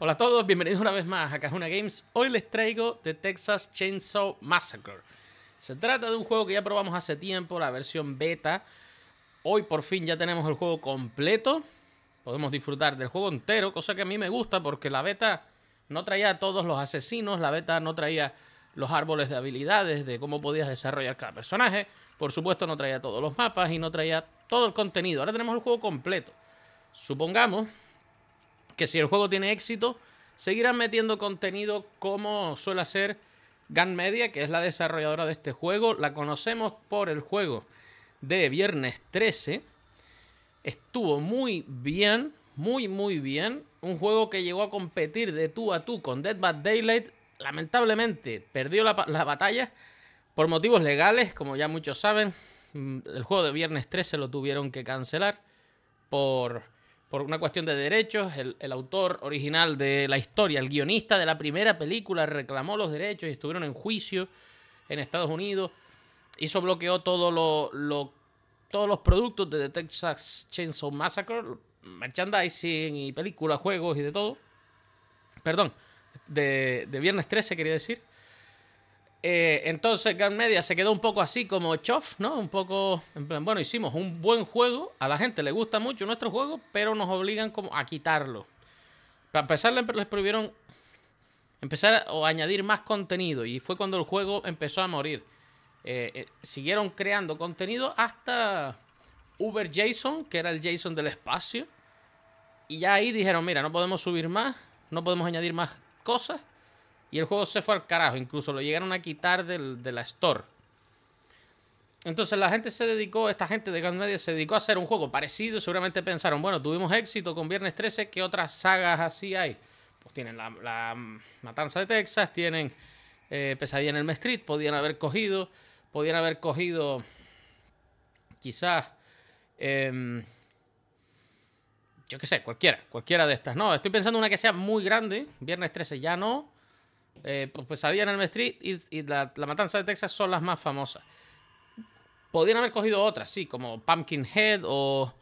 Hola a todos, bienvenidos una vez más a Cajuna Games. Hoy les traigo The Texas Chainsaw Massacre. Se trata de un juego que ya probamos hace tiempo, la versión beta. Hoy por fin ya tenemos el juego completo. Podemos disfrutar del juego entero, cosa que a mí me gusta porque la beta no traía a todos los asesinos, la beta no traía los árboles de habilidades, de cómo podías desarrollar cada personaje. Por supuesto no traía todos los mapas y no traía todo el contenido. Ahora tenemos el juego completo. Supongamos si el juego tiene éxito, seguirán metiendo contenido como suele hacer Gun Media, que es la desarrolladora de este juego. La conocemos por el juego de Viernes 13. Estuvo muy bien, muy, muy bien. Un juego que llegó a competir de tú a tú con Dead by Daylight. Lamentablemente perdió la, la batalla por motivos legales, como ya muchos saben. Mm, el juego de Viernes 13 lo tuvieron que cancelar por por una cuestión de derechos. El, el, autor original de la historia, el guionista de la primera película, reclamó los derechos y estuvieron en juicio en Estados Unidos. Hizo bloqueó todo lo, lo, todos los productos de The Texas Chainsaw Massacre, merchandising y películas, juegos y de todo. Perdón, de, de Viernes 13 quería decir. Eh, entonces Gun Media se quedó un poco así como chof, ¿no? Un poco, en plan, bueno, hicimos un buen juego, a la gente le gusta mucho nuestro juego, pero nos obligan como a quitarlo. Para empezar les prohibieron empezar o añadir más contenido y fue cuando el juego empezó a morir. Eh, eh, siguieron creando contenido hasta Uber Jason, que era el Jason del espacio. Y ya ahí dijeron, mira, no podemos subir más, no podemos añadir más cosas. Y el juego se fue al carajo, incluso lo llegaron a quitar del, de la store. Entonces la gente se dedicó, esta gente de Gun se dedicó a hacer un juego parecido. Seguramente pensaron, bueno, tuvimos éxito con Viernes 13, ¿qué otras sagas así hay? Pues tienen la, Matanza de Texas, tienen eh, Pesadilla en el Street, podían haber cogido, podían haber cogido quizás, eh, yo qué sé, cualquiera, cualquiera de estas. No, estoy pensando en una que sea muy grande, Viernes 13 ya no, eh, pues Pesadilla en el Street y, la, Matanza de Texas son las más famosas. Podrían haber cogido otras, sí, como Pumpkinhead o,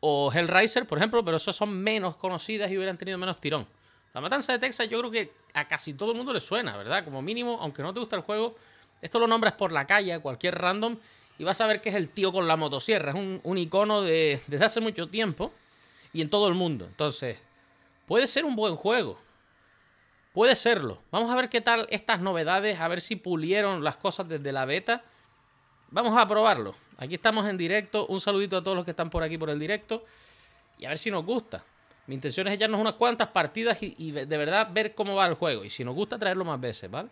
o Hellraiser, por ejemplo, pero esas son menos conocidas y hubieran tenido menos tirón. La Matanza de Texas yo creo que a casi todo el mundo le suena, ¿verdad? Como mínimo, aunque no te gusta el juego, esto lo nombras por la calle, cualquier random, y vas a ver que es el tío con la motosierra. Es un, un icono de, desde hace mucho tiempo y en todo el mundo. Entonces, puede ser un buen juego. Puede serlo. Vamos a ver qué tal estas novedades, a ver si pulieron las cosas desde la beta. Vamos a probarlo. Aquí estamos en directo. Un saludito a todos los que están por aquí por el directo. Y a ver si nos gusta. Mi intención es echarnos unas cuantas partidas y, y de verdad ver cómo va el juego. Y si nos gusta, traerlo más veces, ¿vale?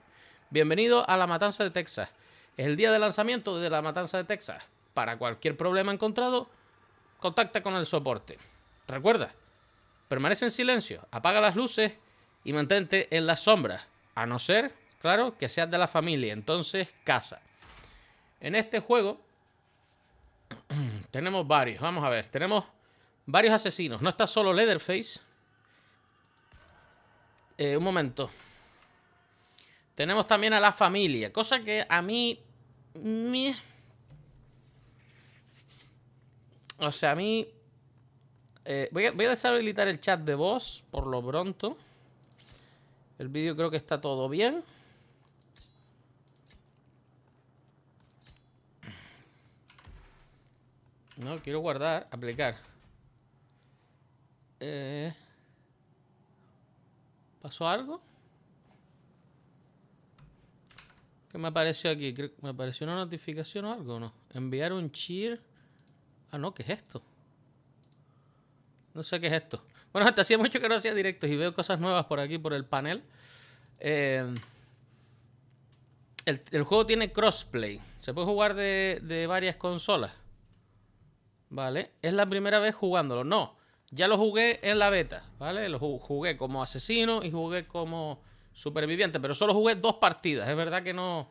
Bienvenido a la Matanza de Texas. Es el día de lanzamiento de la Matanza de Texas. Para cualquier problema encontrado, contacta con el soporte. Recuerda, permanece en silencio, apaga las luces y mantente en las sombras. A no ser, claro, que seas de la familia. Entonces, casa. En este juego tenemos varios. Vamos a ver. Tenemos varios asesinos. No está solo Leatherface. Eh, un momento. Tenemos también a la familia. Cosa que a mí... O sea, a mí... Eh, voy a deshabilitar el chat de voz por lo pronto. El vídeo creo que está todo bien. No, quiero guardar, aplicar. Eh, ¿Pasó algo? ¿Qué me apareció aquí? ¿Me apareció una notificación o algo no? Enviar un cheer. Ah, no, ¿qué es esto? No sé qué es esto. Bueno, hasta hacía mucho que no hacía directos y veo cosas nuevas por aquí, por el panel. Eh, el, el, juego tiene crossplay. Se puede jugar de, de, varias consolas. ¿Vale? Es la primera vez jugándolo. No, ya lo jugué en la beta. ¿Vale? Lo jugué como asesino y jugué como superviviente. Pero solo jugué dos partidas. Es verdad que no,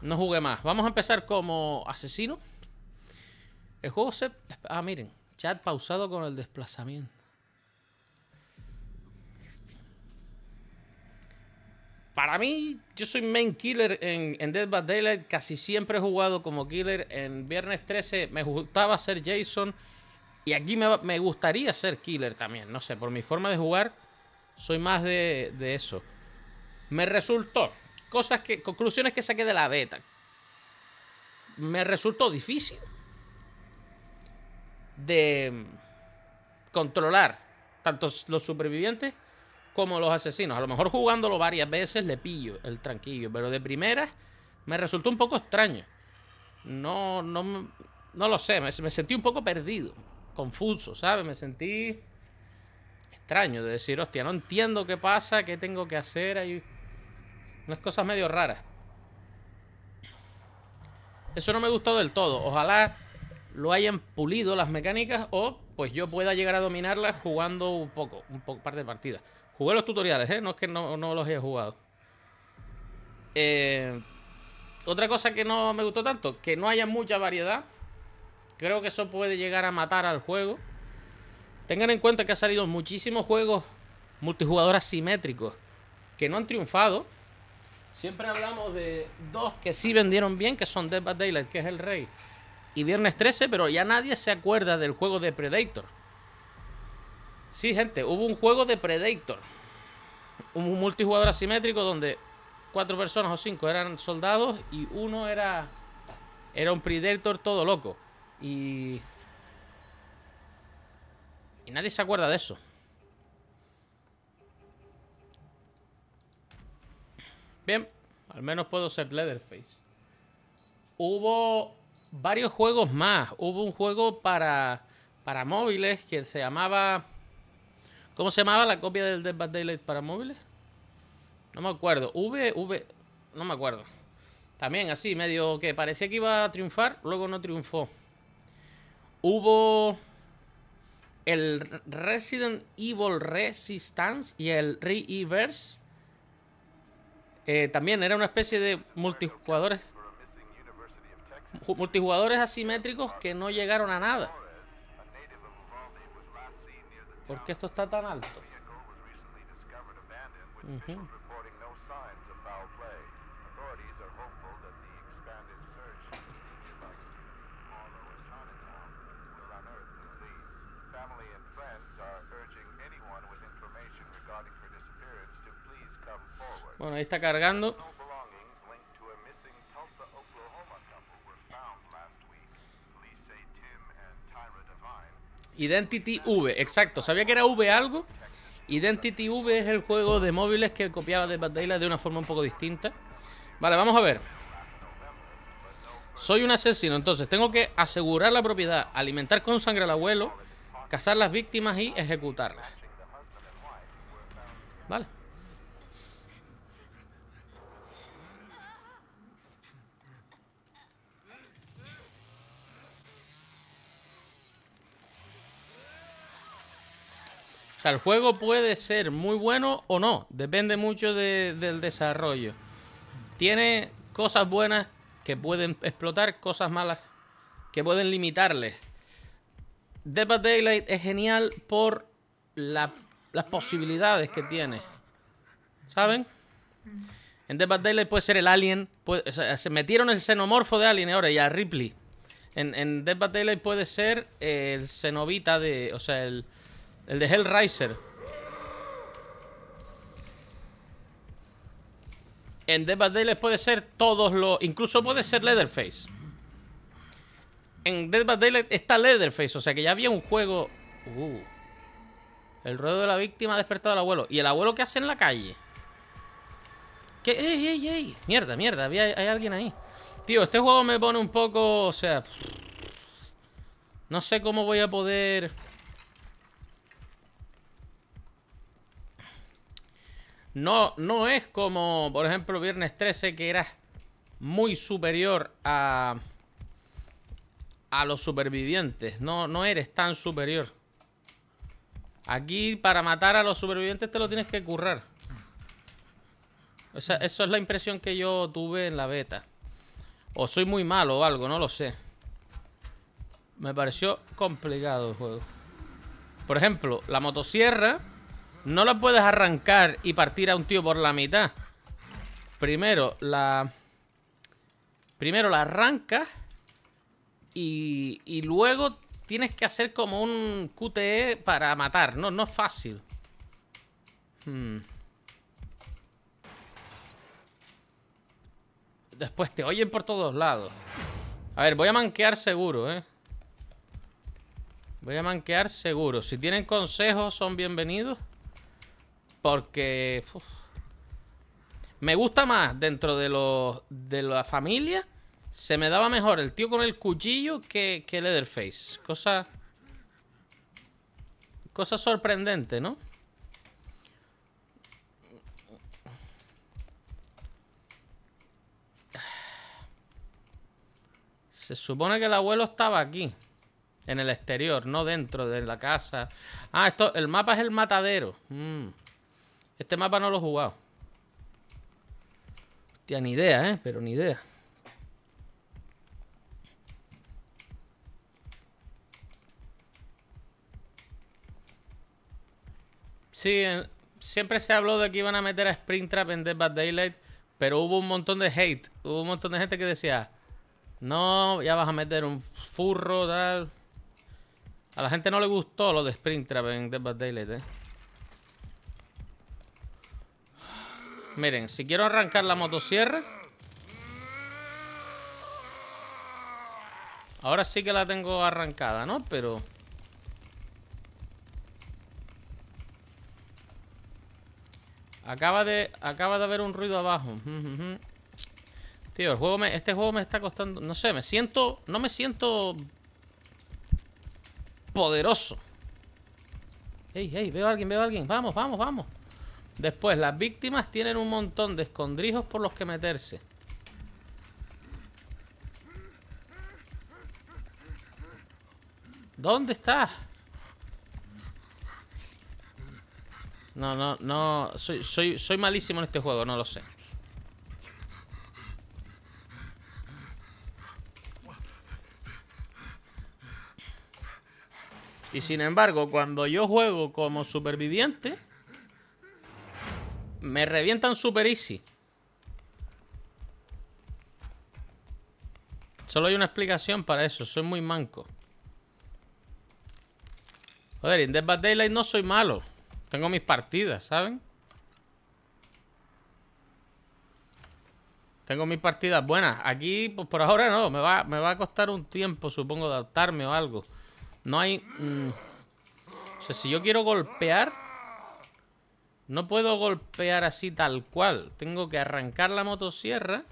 no jugué más. Vamos a empezar como asesino. El juego se... Ah, miren. Chat pausado con el desplazamiento. Para mí, yo soy main killer en, Dead by Daylight. Casi siempre he jugado como killer. En Viernes 13 me gustaba ser Jason. Y aquí me, gustaría ser killer también. No sé, por mi forma de jugar, Soy más de, de eso. Me resultó. Cosas que. Conclusiones que saqué de la beta. Me resultó difícil. De controlar tanto los supervivientes como los asesinos. A lo mejor jugándolo varias veces le pillo el tranquillo, pero de primera me resultó un poco extraño. No, no, no lo sé, me, sentí un poco perdido, confuso, ¿sabes? Me sentí extraño de decir, hostia, no entiendo qué pasa, qué tengo que hacer. Hay unas cosas medio raras. Eso no me gustó del todo. Ojalá lo hayan pulido las mecánicas o pues yo pueda llegar a dominarlas jugando un poco, un poco, par de partidas. Jugué los tutoriales, ¿eh? No es que no, los haya jugado. Eh, otra cosa que no me gustó tanto, que no haya mucha variedad. Creo que eso puede llegar a matar al juego. Tengan en cuenta que ha salido muchísimos juegos multijugador asimétricos que no han triunfado. Siempre hablamos de dos que sí vendieron bien, que son Dead by Daylight, que es el rey, y Viernes 13, pero ya nadie se acuerda del juego de Predator. Sí, gente, hubo un juego de Predator. Un multijugador asimétrico donde cuatro personas o cinco eran soldados y uno era era un Predator todo loco. Y y nadie se acuerda de eso. Bien, al menos puedo ser Leatherface. Hubo varios juegos más. Hubo un juego para para móviles que se llamaba ¿Cómo se llamaba la copia del Dead by Daylight para móviles? No me acuerdo. V, V, no me acuerdo. También así, medio que parecía que iba a triunfar, luego no triunfó. Hubo el Resident Evil Resistance y el Re-Everse. Eh, también era una especie de multijugadores. Multijugadores asimétricos que no llegaron a nada. ¿Por qué esto está tan alto? Bueno, ahí está cargando. Identity V, exacto. Sabía que era V algo. Identity V es el juego de móviles que copiaba de Bad Daylight de una forma un poco distinta. Vale, vamos a ver. Soy un asesino, entonces tengo que asegurar la propiedad, alimentar con sangre al abuelo, cazar las víctimas y ejecutarlas. Vale. El juego puede ser muy bueno o no, depende mucho del desarrollo. Tiene cosas buenas que pueden explotar, cosas malas que pueden limitarle. Dead by Daylight es genial por las posibilidades que tiene. ¿Saben? En Dead by Daylight puede ser el alien. se metieron el xenomorfo de alien ahora y a Ripley. En, en Dead by Daylight puede ser el xenovita de. O sea, el, el de Hellraiser. En Dead by Daylight puede ser todos los... Incluso puede ser Leatherface. En Dead by Daylight está Leatherface. O sea que ya había un juego... Uh. El ruedo de la víctima ha despertado al abuelo. ¿Y el abuelo qué hace en la calle? ¿Qué? ¡Ey, ey, ey! Mierda, mierda. Había, hay alguien ahí. Tío, este juego me pone un poco... O sea... No sé cómo voy a poder... No, no es como, por ejemplo, Viernes 13, que era muy superior a, a los supervivientes. No, no eres tan superior. Aquí, para matar a los supervivientes, te lo tienes que currar. O sea, eso es la impresión que yo tuve en la beta. O soy muy malo o algo, no lo sé. Me pareció complicado el juego. Por ejemplo, la motosierra no la puedes arrancar y partir a un tío por la mitad. Primero la... Primero la arrancas y, y luego tienes que hacer como un QTE para matar. No, no es fácil. Hmm. Después te oyen por todos lados. A ver, voy a manquear seguro, ¿eh? Voy a manquear seguro. Si tienen consejos, son bienvenidos. Porque... Me gusta más dentro de, los, de la familia. Se me daba mejor el tío con el cuchillo que, que Leatherface. Cosa... Cosa sorprendente, ¿no? Se supone que el abuelo estaba aquí. En el exterior, no dentro de la casa. Ah, esto, el mapa es el matadero. Mm. Este mapa no lo he jugado. Hostia, ni idea, ¿eh? Pero ni idea. Sí, siempre se habló de que iban a meter a Springtrap en Dead by Daylight, pero hubo un montón de hate. Hubo un montón de gente que decía, no, ya vas a meter un furro, tal. A la gente no le gustó lo de Springtrap en Dead by Daylight, eh. Miren, si quiero arrancar la motosierra... Ahora sí que la tengo arrancada, ¿no? Pero... Acaba de, acaba de haber un ruido abajo. Tío, el juego me, este juego me está costando... No sé, me siento... No me siento... Poderoso. Ey, ey, veo a alguien, veo a alguien. Vamos, vamos, vamos. Después, las víctimas tienen un montón de escondrijos por los que meterse. ¿Dónde estás? No, no, no. Soy, soy, soy malísimo en este juego, no lo sé. Y sin embargo, cuando yo juego como superviviente, me revientan super easy. Solo hay una explicación para eso. Soy muy manco. Joder, en Dead by Daylight no soy malo. Tengo mis partidas, ¿saben? Tengo mis partidas buenas. Aquí, pues por ahora no. Me va, me va a costar un tiempo, supongo, adaptarme o algo. No hay... Mm, o sea, si yo quiero golpear... No puedo golpear así tal cual. Tengo que arrancar la motosierra.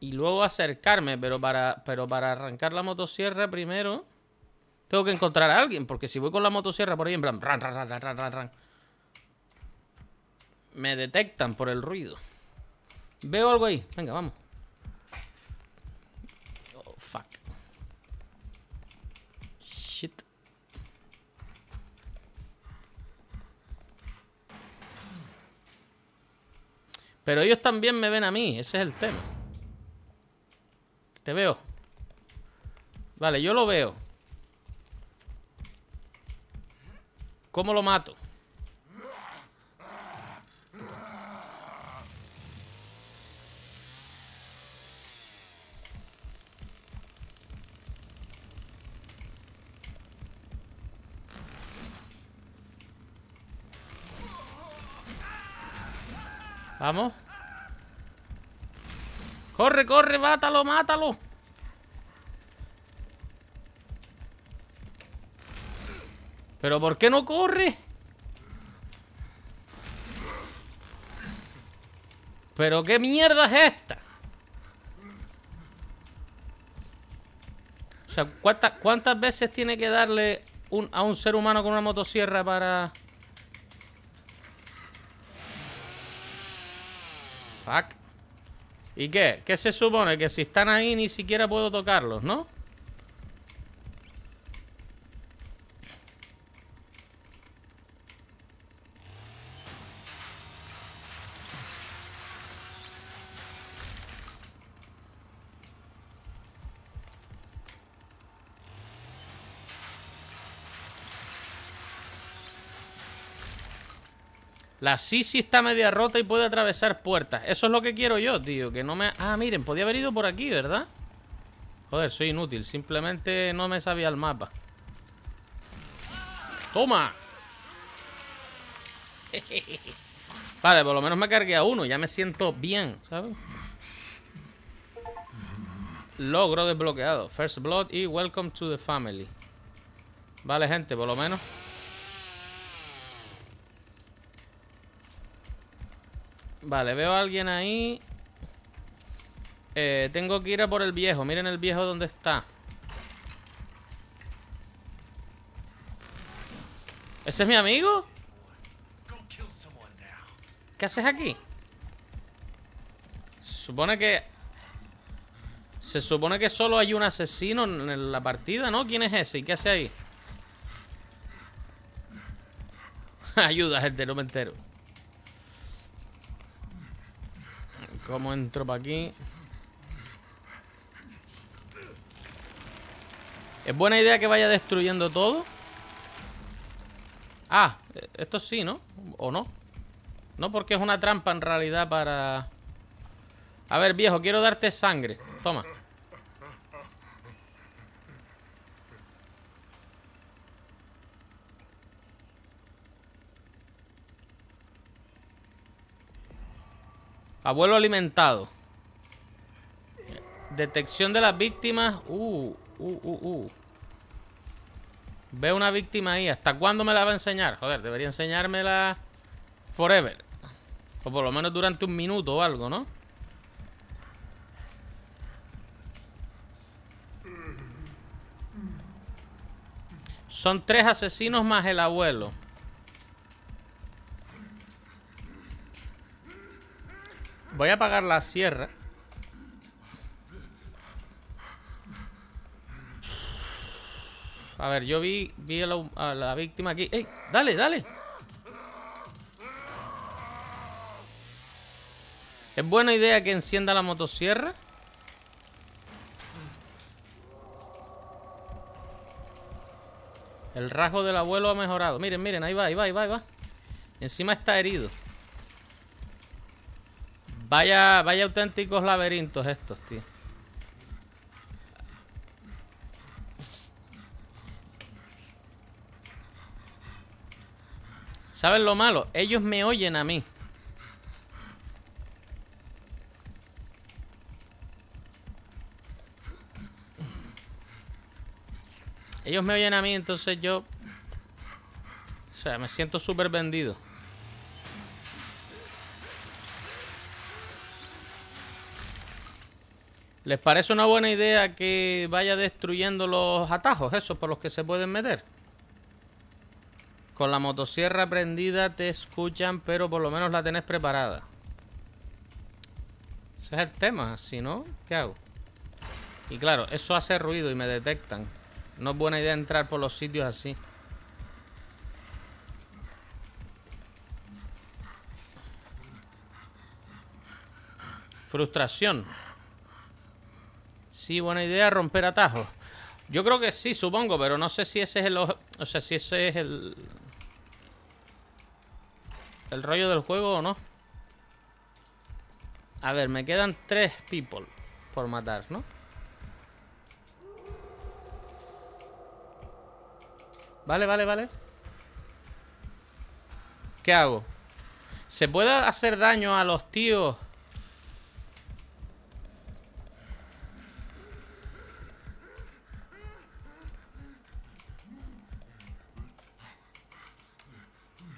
Y luego acercarme. Pero para, pero para arrancar la motosierra primero... Tengo que encontrar a alguien. Porque si voy con la motosierra por ahí en plan... Me detectan por el ruido. Veo algo ahí. Venga, vamos. Pero ellos también me ven a mí, ese es el tema. Te veo. Vale, yo lo veo. ¿Cómo lo mato? Vamos. Corre, corre, mátalo, mátalo. ¿Pero por qué no corre? ¿Pero qué mierda es esta? O sea, ¿cuántas, cuántas veces tiene que darle a un ser humano con una motosierra para... ¿Y qué? ¿Qué se supone? Que si están ahí ni siquiera puedo tocarlos, ¿no? La Sisi está media rota y puede atravesar puertas. Eso es lo que quiero yo, tío. Que no me... Ah, miren, podía haber ido por aquí, ¿verdad? Joder, soy inútil. Simplemente no me sabía el mapa. ¡Toma! vale, por lo menos me cargué a uno. Ya me siento bien, ¿sabes? Logro desbloqueado. First Blood y Welcome to the Family. Vale, gente, por lo menos. Vale, veo a alguien ahí. Eh, tengo que ir a por el viejo. Miren el viejo donde está. ¿Ese es mi amigo? ¿Qué haces aquí? Se supone que... Se supone que solo hay un asesino en la partida, ¿no? ¿Quién es ese? ¿Y qué hace ahí? Ayuda, gente, no me entero. ¿Cómo entro para aquí? ¿Es buena idea que vaya destruyendo todo? Ah, esto sí, ¿no? ¿O no? No, porque es una trampa en realidad para... A ver, viejo, quiero darte sangre. Toma. Abuelo alimentado. Detección de las víctimas. Uh, uh, uh, uh. Veo una víctima ahí. ¿Hasta cuándo me la va a enseñar? Joder, debería enseñármela forever. O por lo menos durante un minuto o algo, ¿no? Son tres asesinos más el abuelo. Voy a apagar la sierra. A ver, yo vi, vi a, la, víctima aquí. ¡Ey! ¡Dale, dale! ¿Es buena idea que encienda la motosierra? El rasgo del abuelo ha mejorado. Miren, miren, ahí va, ahí va, ahí va, ahí va. Encima está herido. Vaya, vaya auténticos laberintos estos, tío. ¿Saben lo malo? Ellos me oyen a mí. Ellos me oyen a mí, entonces yo... O sea, me siento súper vendido. ¿Les parece una buena idea que vaya destruyendo los atajos, esos por los que se pueden meter? Con la motosierra prendida te escuchan, pero por lo menos la tenés preparada. Ese es el tema, si no, ¿qué hago? Y claro, eso hace ruido y me detectan. No es buena idea entrar por los sitios así. Frustración. Sí, buena idea romper atajos. Yo creo que sí, supongo, pero no sé si ese es el... O sea, si ese es el... El rollo del juego o no. A ver, me quedan tres people por matar, ¿no? Vale, vale, vale. ¿Qué hago? ¿Se puede hacer daño a los tíos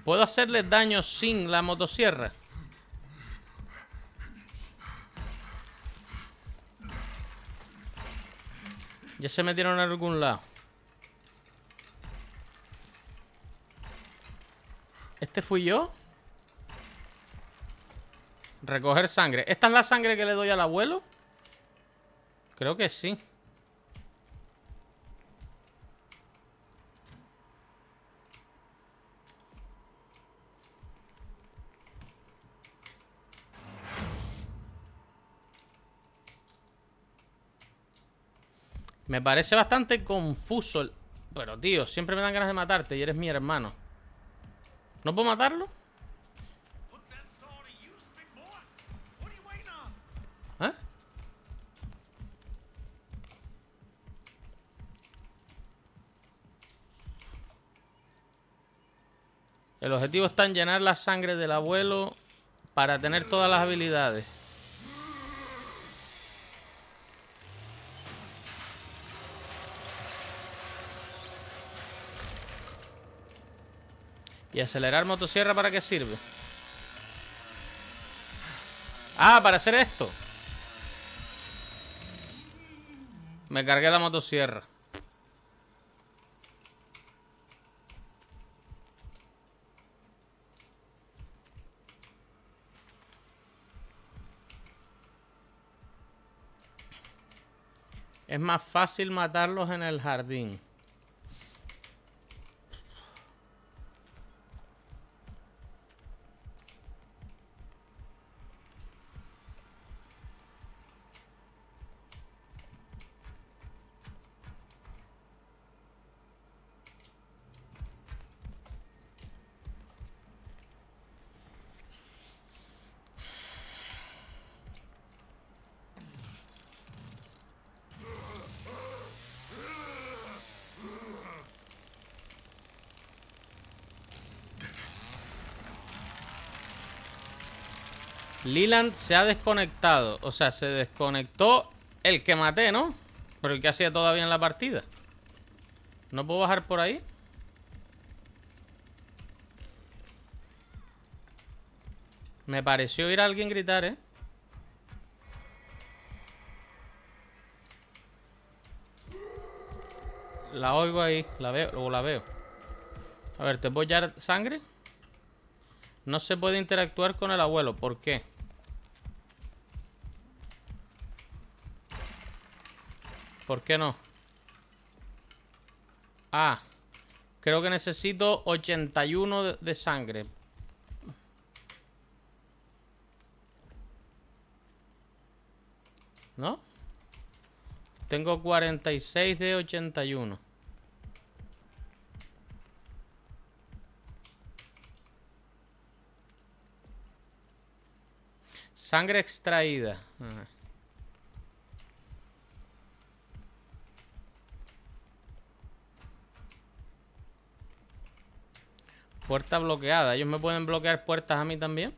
¿Puedo hacerles daño sin la motosierra? Ya se metieron a algún lado. ¿Este fui yo? Recoger sangre. ¿Esta es la sangre que le doy al abuelo? Creo que sí. Me parece bastante confuso. Pero, tío, siempre me dan ganas de matarte y eres mi hermano. ¿No puedo matarlo? ¿Eh? El objetivo está en llenar la sangre del abuelo para tener todas las habilidades. ¿Y acelerar motosierra para qué sirve? Ah, para hacer esto. Me cargué la motosierra. Es más fácil matarlos en el jardín. Leland se ha desconectado. O sea, se desconectó el que maté, ¿no? Pero el que hacía todavía en la partida. ¿No puedo bajar por ahí? Me pareció oír a alguien gritar, ¿eh? La oigo ahí, la veo, o la veo. A ver, ¿te puedo echar sangre? No se puede interactuar con el abuelo, ¿por qué? ¿Por qué no? Ah, creo que necesito 81 de, de sangre. ¿No? Tengo 46 de 81. Sangre extraída. Ah. Puerta bloqueada. ¿Ellos me pueden bloquear puertas a mí también?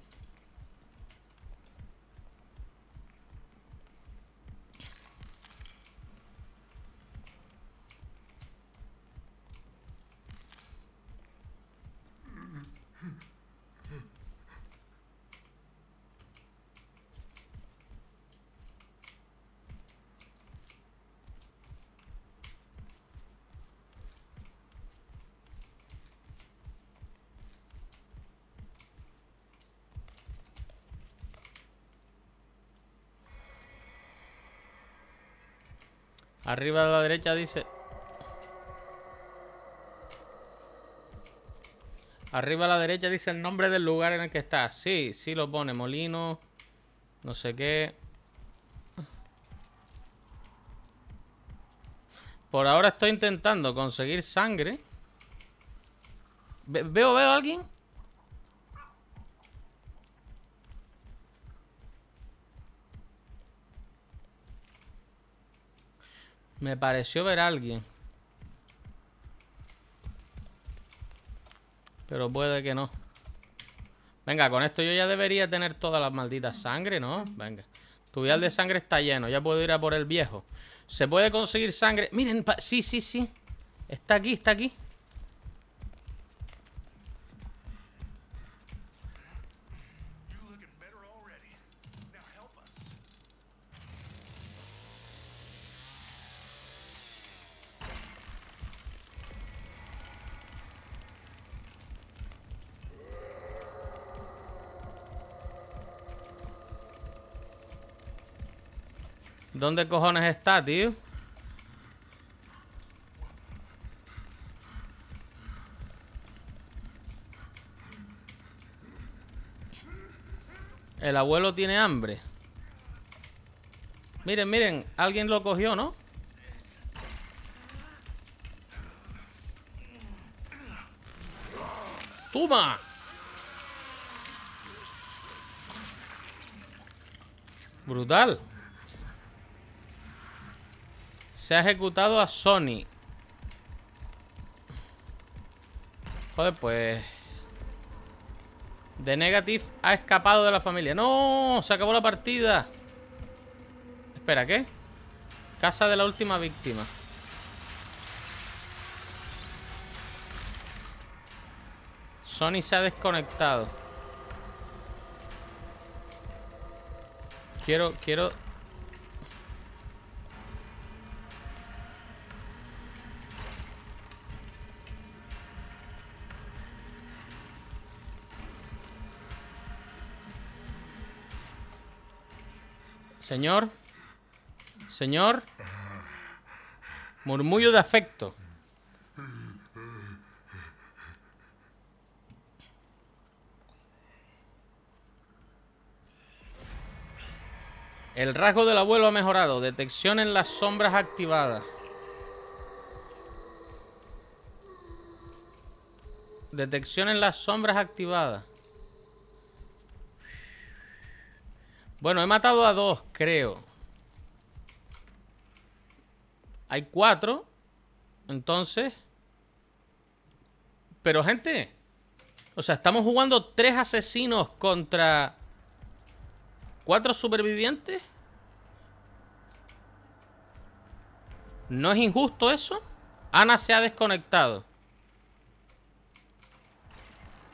Arriba de la derecha dice... Arriba a la derecha dice el nombre del lugar en el que está. Sí, sí lo pone. Molino. No sé qué. Por ahora estoy intentando conseguir sangre. ¿Veo, veo a alguien? Me pareció ver a alguien. Pero puede que no. Venga, con esto yo ya debería tener todas las malditas sangre, ¿no? Venga. Tu vial de sangre está lleno. Ya puedo ir a por el viejo. Se puede conseguir sangre. Miren, sí, sí, sí. Está aquí, está aquí. ¿Dónde cojones está, tío? El abuelo tiene hambre. Miren, miren, alguien lo cogió, ¿no? ¡Toma! Brutal. Se ha ejecutado a Sony. Joder, pues... The Negative ha escapado de la familia. ¡No! Se acabó la partida. Espera, ¿qué? Casa de la última víctima. Sony se ha desconectado. Quiero, quiero... Señor. Señor. Murmullo de afecto. El rasgo del abuelo ha mejorado. Detección en las sombras activada. Detección en las sombras activada. Bueno, he matado a dos, creo. Hay cuatro. Entonces... Pero gente... O sea, estamos jugando tres asesinos contra... ¿Cuatro supervivientes? ¿No es injusto eso? Ana se ha desconectado.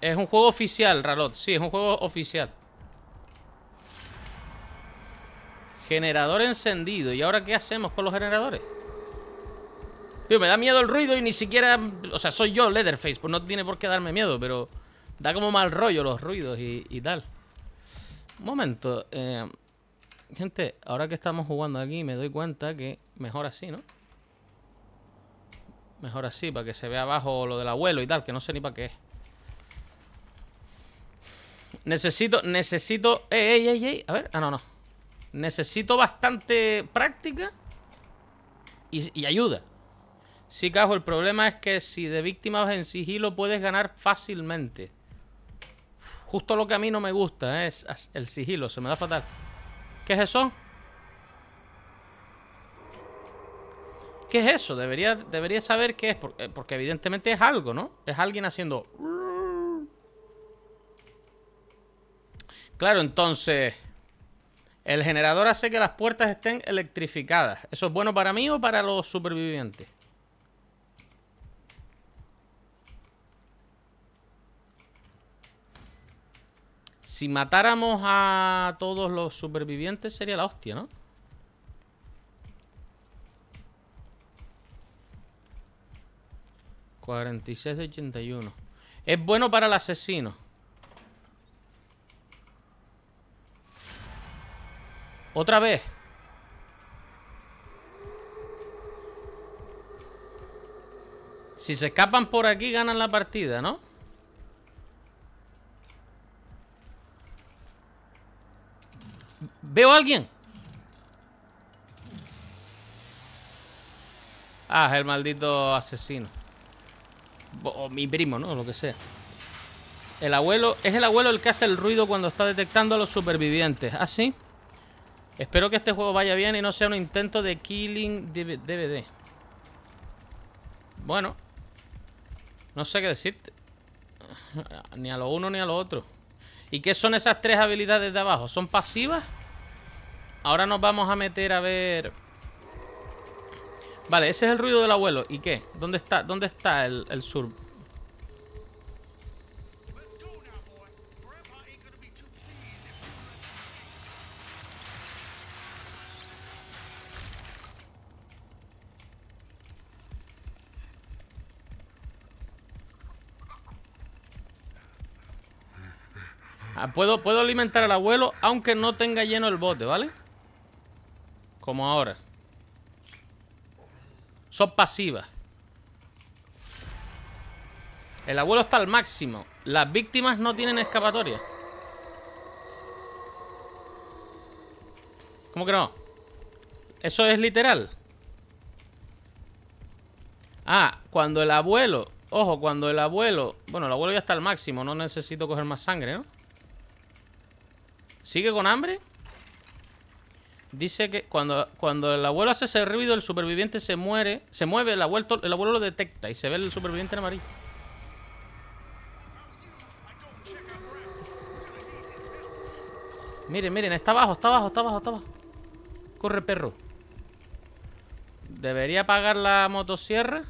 Es un juego oficial, Ralot. Sí, es un juego oficial. Generador encendido. ¿Y ahora qué hacemos con los generadores? Tío, me da miedo el ruido y ni siquiera... O sea, soy yo, Leatherface. Pues no tiene por qué darme miedo, pero... Da como mal rollo los ruidos y, tal. Un momento. Eh, gente, ahora que estamos jugando aquí me doy cuenta que mejor así, ¿no? Mejor así, para que se vea abajo lo del abuelo y tal, que no sé ni para qué es. Necesito, necesito... ¡Ey, ey, ey, ey! A ver, ah, no, no. Necesito bastante práctica y, ayuda. Sí, Cajo, el problema es que si de víctima vas en sigilo puedes ganar fácilmente. Justo lo que a mí no me gusta es el sigilo, se me da fatal. ¿Qué es eso? ¿Qué es eso? Debería, saber qué es, porque, porque evidentemente es algo, ¿no? Es alguien haciendo... Claro, entonces... El generador hace que las puertas estén electrificadas. ¿Eso es bueno para mí o para los supervivientes? Si matáramos a todos los supervivientes sería la hostia, ¿no? ...46 de 81... Es bueno para el asesino... Otra vez. Si se escapan por aquí, ganan la partida, ¿no? ¿Veo a alguien? Ah, es el maldito asesino. O mi primo, ¿no? Lo que sea. El abuelo... Es el abuelo el que hace el ruido cuando está detectando a los supervivientes. ¿Ah, sí? Espero que este juego vaya bien y no sea un intento de killing DVD. Bueno. No sé qué decirte. Ni a lo uno ni a lo otro. ¿Y qué son esas tres habilidades de abajo? ¿Son pasivas? Ahora nos vamos a meter a ver... Vale, ese es el ruido del abuelo. ¿Y qué? ¿Dónde está, dónde está el, el sur? Ah, puedo, puedo alimentar al abuelo aunque no tenga lleno el bote, ¿vale? Como ahora. Son pasivas. El abuelo está al máximo. Las víctimas no tienen escapatoria. ¿Cómo que no? Eso es literal. Ah, cuando el abuelo... Ojo, cuando el abuelo... Bueno, el abuelo ya está al máximo. No necesito coger más sangre, ¿no? ¿Sigue con hambre? Dice que cuando, cuando el abuelo hace ese ruido, el superviviente se muere. Se mueve, el abuelo, el abuelo lo detecta y se ve el superviviente en amarillo. Miren, miren, está abajo, está abajo, está abajo, está abajo. Corre, perro. ¿Debería apagar la motosierra?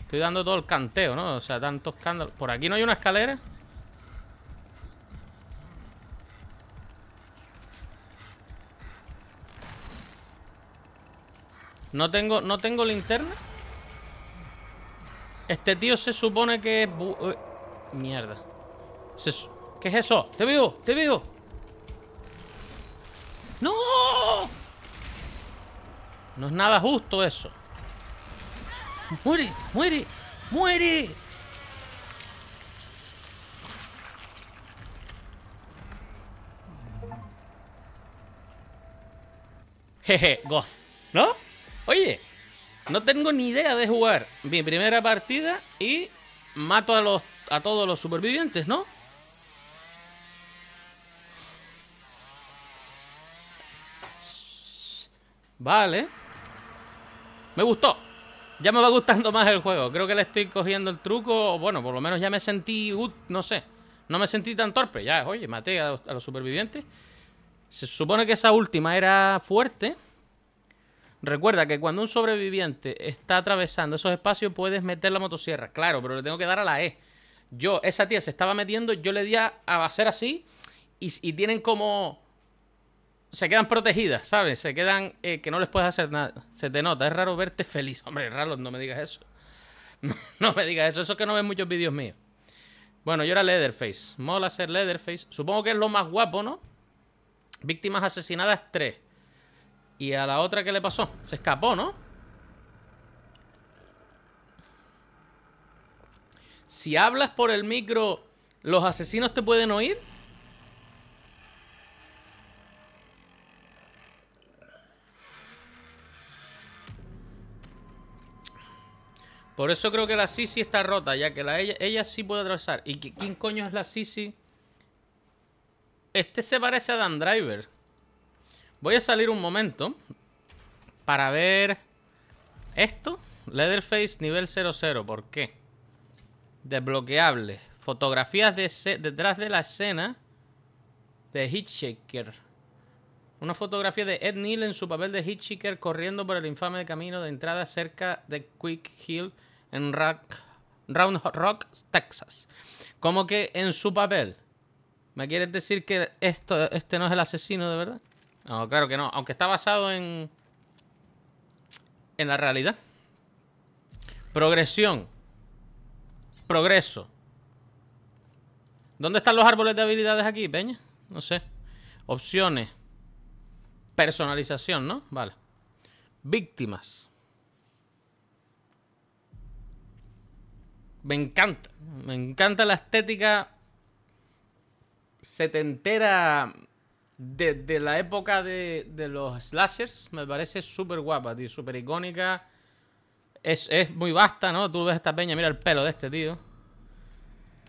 Estoy dando todo el canteo, ¿no? O sea, tantos escándalos. ¿Por aquí no hay una escalera? No tengo, no tengo linterna. Este tío se supone que es... Mierda. ¿Qué es eso? ¡Te vivo! ¡Te vivo! ¡No! No es nada justo eso. ¡Muere! ¡Muere! ¡Muere! Jeje, goth. ¿No? Oye, no tengo ni idea de jugar mi primera partida y mato a los a todos los supervivientes, ¿no? Vale. Me gustó. Ya me va gustando más el juego. Creo que le estoy cogiendo el truco. Bueno, por lo menos ya me sentí... no sé. No me sentí tan torpe. Ya, oye, maté a los, supervivientes. Se supone que esa última era fuerte. Recuerda que cuando un sobreviviente está atravesando esos espacios puedes meter la motosierra. Claro, pero le tengo que dar a la E. Yo, esa tía se estaba metiendo, yo le di a, hacer así y, tienen como se quedan protegidas, ¿sabes? Se quedan eh, que no les puedes hacer nada. Se te nota, es raro verte feliz. Hombre, raro, no me digas eso. No, me digas eso, eso es que no ves muchos vídeos míos. Bueno, yo era Leatherface. Mola ser Leatherface. Supongo que es lo más guapo, ¿no? Víctimas asesinadas, tres. ¿Y a la otra qué le pasó? Se escapó, ¿no? Si hablas por el micro, ¿los asesinos te pueden oír? Por eso creo que la Sisi está rota, ya que la ella, ella sí puede atravesar. ¿Y quién coño es la Sisi? Este se parece a Dan Driver. Voy a salir un momento para ver esto. Leatherface nivel 00. ¿Por qué? Desbloqueable. Fotografías de detrás de la escena de Hitchhiker. Una fotografía de Ed Neal en su papel de Hitchhiker corriendo por el infame camino de entrada cerca de Quick Hill en Round Rock, Texas. Como que en su papel. ¿Me quieres decir que esto, este no es el asesino de verdad? No, claro que no. Aunque está basado en. En la realidad. Progresión. Progreso. ¿Dónde están los árboles de habilidades aquí, Peña? No sé. Opciones. Personalización, ¿no? Vale. Víctimas. Me encanta. Me encanta la estética setentera de, de la época de, de, los slashers. Me parece súper guapa, tío. Súper icónica. Es, es, muy vasta, ¿no? Tú ves esta peña, mira el pelo de este tío.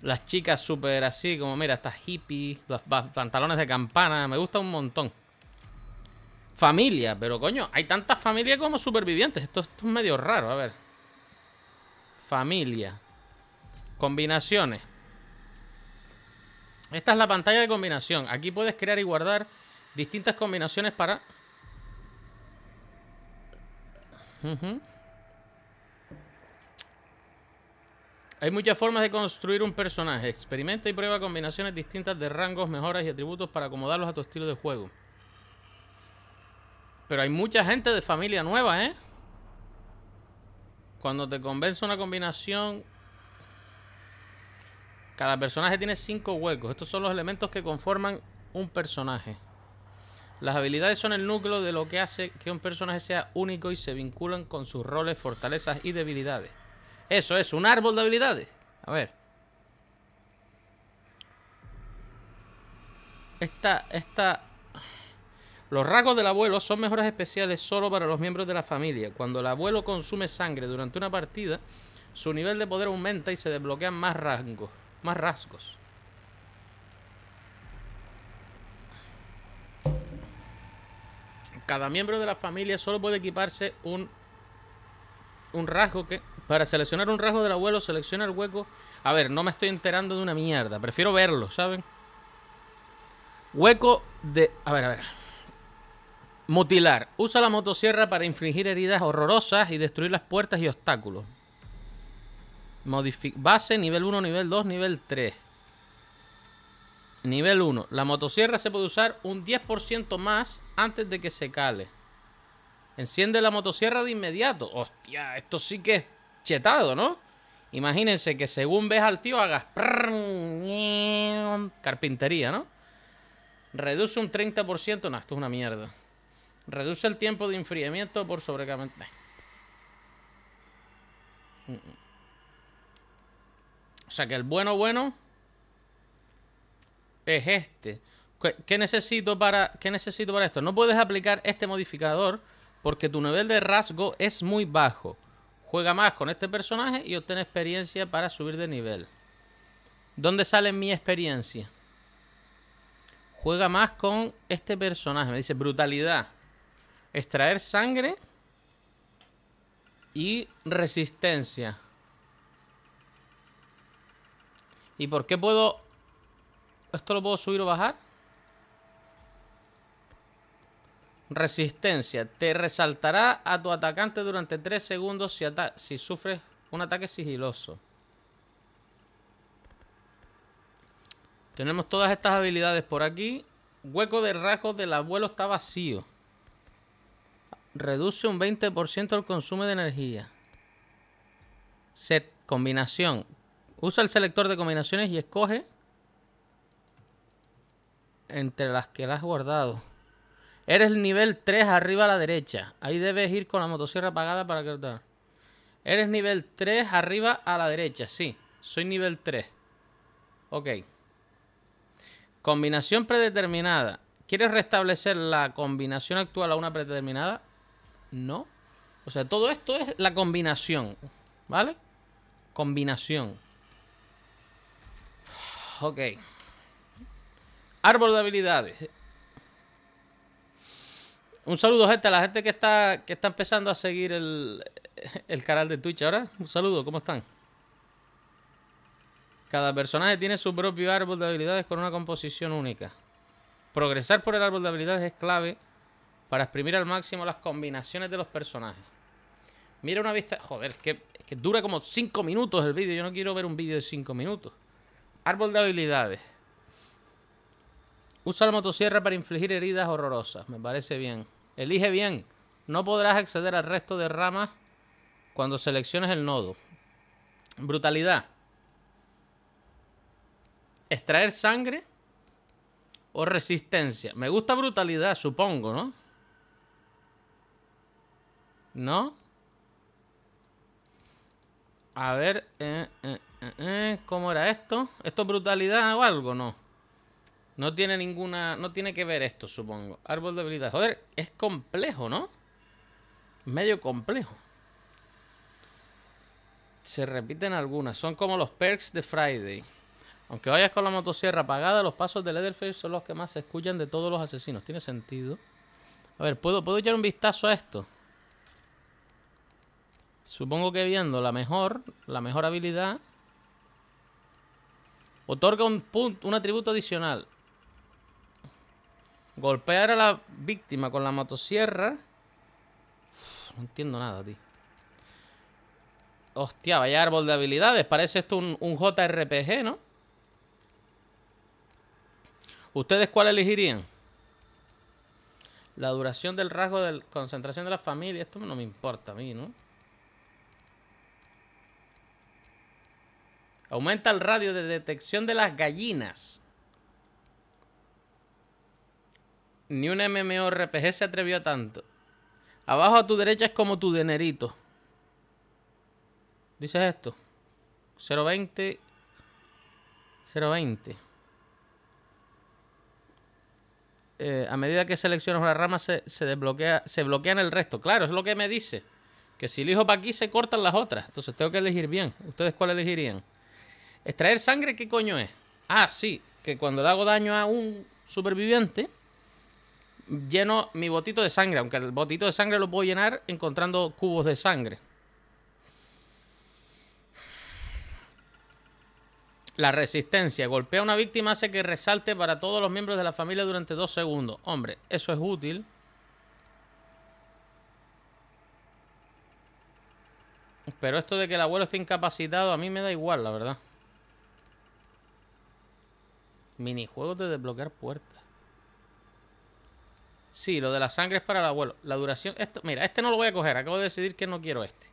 Las chicas súper así, como mira, estas hippies, los pantalones de campana. Me gusta un montón. Familia, pero coño, hay tantas familias como supervivientes. esto es medio raro, a ver. Familia. Combinaciones. Esta es la pantalla de combinación. Aquí puedes crear y guardar distintas combinaciones para... Hay muchas formas de construir un personaje. Experimenta y prueba combinaciones distintas de rangos, mejoras y atributos para acomodarlos a tu estilo de juego. Pero hay mucha gente de familia nueva, ¿eh? Cuando te convence una combinación cada personaje tiene cinco huecos. Estos son los elementos que conforman un personaje. Las habilidades son el núcleo de lo que hace que un personaje sea único y se vinculan con sus roles, fortalezas y debilidades. Eso es, un árbol de habilidades. A ver. Esta, esta... Los rasgos del abuelo son mejoras especiales solo para los miembros de la familia. Cuando el abuelo consume sangre durante una partida, su nivel de poder aumenta y se desbloquean más rangos más rasgos. Cada miembro de la familia solo puede equiparse un, un rasgo que... Para seleccionar un rasgo del abuelo, selecciona el hueco. A ver, no me estoy enterando de una mierda. Prefiero verlo, ¿saben? Hueco de... A ver, a ver. Mutilar. Usa la motosierra para infligir heridas horrorosas y destruir las puertas y obstáculos. Base, nivel 1, nivel 2, nivel 3. Nivel 1. La motosierra se puede usar un 10% más antes de que se cale. Enciende la motosierra de inmediato. Hostia, esto sí que es chetado, ¿no? Imagínense que según ves al tío hagas... Carpintería, ¿no? Reduce un 30%. No, esto es una mierda. Reduce el tiempo de enfriamiento por sobrecalentamiento. O sea que el bueno bueno es este. ¿Qué necesito para, qué necesito para esto? No puedes aplicar este modificador porque tu nivel de rasgo es muy bajo. Juega más con este personaje y obtén experiencia para subir de nivel. ¿Dónde sale mi experiencia? Juega más con este personaje. Me dice brutalidad. Extraer sangre. Y resistencia. ¿Y por qué puedo ¿Esto lo puedo subir o bajar? Resistencia. Te resaltará a tu atacante durante 3 segundos si, si sufres un ataque sigiloso. Tenemos todas estas habilidades por aquí. Hueco de rasgos del abuelo está vacío. Reduce un 20% el consumo de energía. Set. Combinación. Usa el selector de combinaciones y escoge entre las que la has guardado. Eres nivel 3 arriba a la derecha. Ahí debes ir con la motosierra apagada para que. Eres nivel 3 arriba a la derecha. Sí, soy nivel 3. Ok. Combinación predeterminada. ¿Quieres restablecer la combinación actual a una predeterminada? No. O sea, todo esto es la combinación. ¿Vale? Combinación. Ok. Árbol de habilidades. Un saludo, gente, a la gente que está, que está empezando a seguir el, el canal de Twitch ahora. Un saludo, ¿cómo están? Cada personaje tiene su propio árbol de habilidades con una composición única. Progresar por el árbol de habilidades es clave para exprimir al máximo las combinaciones de los personajes. Mira una vista... Joder, que, que dura como 5 minutos el vídeo. Yo no quiero ver un vídeo de 5 minutos. Árbol de habilidades. Usa la motosierra para infligir heridas horrorosas. Me parece bien. Elige bien. No podrás acceder al resto de ramas cuando selecciones el nodo. Brutalidad. Extraer sangre o resistencia. Me gusta brutalidad, supongo, ¿no? ¿No? A ver, eh, eh, eh, ¿cómo era esto? ¿Esto es brutalidad o algo? No. No tiene ninguna... No tiene que ver esto, supongo. Árbol de habilidades. Joder, es complejo, ¿no? Medio complejo. Se repiten algunas. Son como los perks de Friday. Aunque vayas con la motosierra apagada, los pasos de Leatherface son los que más se escuchan de todos los asesinos. ¿Tiene sentido? A ver, ¿puedo, ¿puedo echar un vistazo a esto? Supongo que viendo la mejor, la mejor habilidad... Otorga un punto, un atributo adicional. Golpear a la víctima con la motosierra. no entiendo nada, tío. Hostia, vaya árbol de habilidades. Parece esto un, un JRPG, ¿no? ¿Ustedes cuál elegirían? La duración del rasgo de concentración de la familia. Esto no me importa a mí, ¿no? Aumenta el radio de detección de las gallinas. Ni un MMORPG se atrevió a tanto. Abajo a tu derecha es como tu denerito. ¿Dices esto? 020. 020. Eh, a medida que seleccionas una rama se, se, desbloquea, se bloquean el resto. Claro, es lo que me dice. Que si elijo para aquí se cortan las otras. Entonces tengo que elegir bien. ¿Ustedes cuál elegirían? Extraer sangre, ¿qué coño es? Ah, sí, que cuando le hago daño a un superviviente, lleno mi botito de sangre, aunque el botito de sangre lo puedo llenar encontrando cubos de sangre. La resistencia. Golpea a una víctima hace que resalte para todos los miembros de la familia durante dos segundos. Hombre, eso es útil. Pero esto de que el abuelo esté incapacitado a mí me da igual, la verdad. Minijuegos de desbloquear puertas. Sí, lo de la sangre es para el abuelo. La duración... Esto, mira, este no lo voy a coger. Acabo de decidir que no quiero este.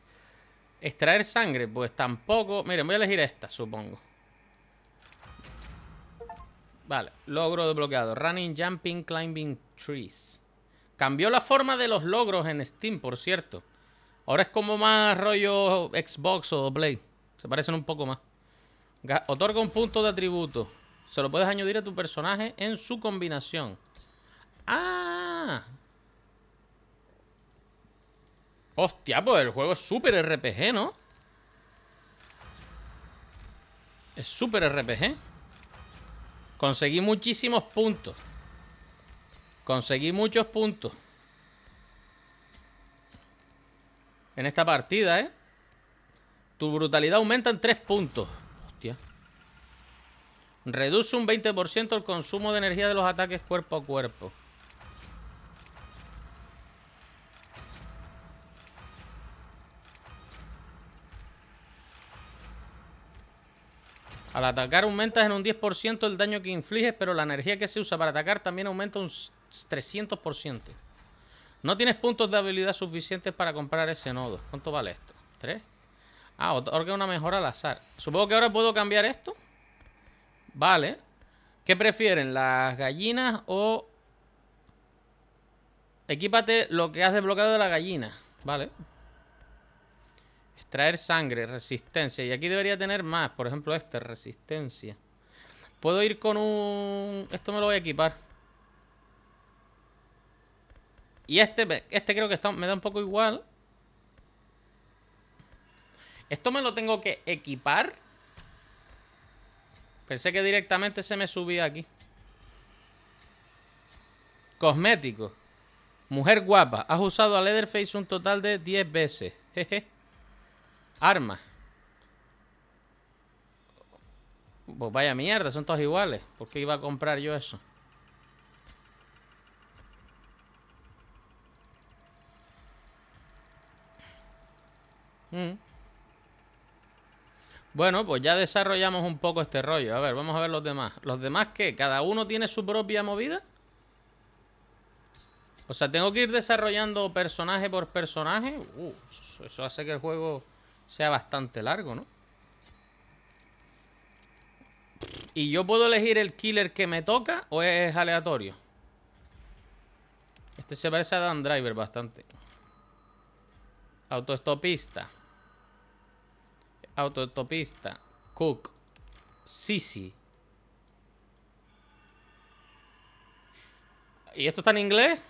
Extraer sangre, pues tampoco... Miren, voy a elegir esta, supongo. Vale, logro desbloqueado. Running, jumping, climbing trees. Cambió la forma de los logros en Steam, por cierto. Ahora es como más rollo Xbox o Play. Se parecen un poco más. Otorga un punto de atributo. Se lo puedes añadir a tu personaje en su combinación. ¡Ah! Hostia, pues el juego es súper RPG, ¿no? Es súper RPG. Conseguí muchísimos puntos. Conseguí muchos puntos. En esta partida, ¿eh? Tu brutalidad aumenta en 3 puntos. Reduce un 20% el consumo de energía de los ataques cuerpo a cuerpo. Al atacar aumentas en un 10% el daño que infliges, pero la energía que se usa para atacar también aumenta un 300%. No tienes puntos de habilidad suficientes para comprar ese nodo. ¿Cuánto vale esto? ¿Tres? Ah, otorga una mejora al azar. Supongo que ahora puedo cambiar esto. Vale. ¿Qué prefieren? ¿Las gallinas o...? Equípate lo que has desbloqueado de la gallina. Vale. Traer sangre, resistencia. Y aquí debería tener más. Por ejemplo, este, resistencia. Puedo ir con un... Esto me lo voy a equipar. Y este, este creo que está, me da un poco igual. Esto me lo tengo que equipar. Pensé que directamente se me subía aquí. Cosmético. Mujer guapa. Has usado a Leatherface un total de 10 veces. Jeje. Armas. Pues vaya mierda, son todos iguales. ¿Por qué iba a comprar yo eso? Mm. Bueno, pues ya desarrollamos un poco este rollo. A ver, vamos a ver los demás. ¿Los demás qué? ¿Cada uno tiene su propia movida? O sea, tengo que ir desarrollando personaje por personaje. Uh, eso hace que el juego sea bastante largo, ¿no? ¿Y yo puedo elegir el killer que me toca o es aleatorio? Este se parece a Dan Driver bastante. Autoestopista. Autoestopista. Cook. Sisi. ¿Y esto está en inglés?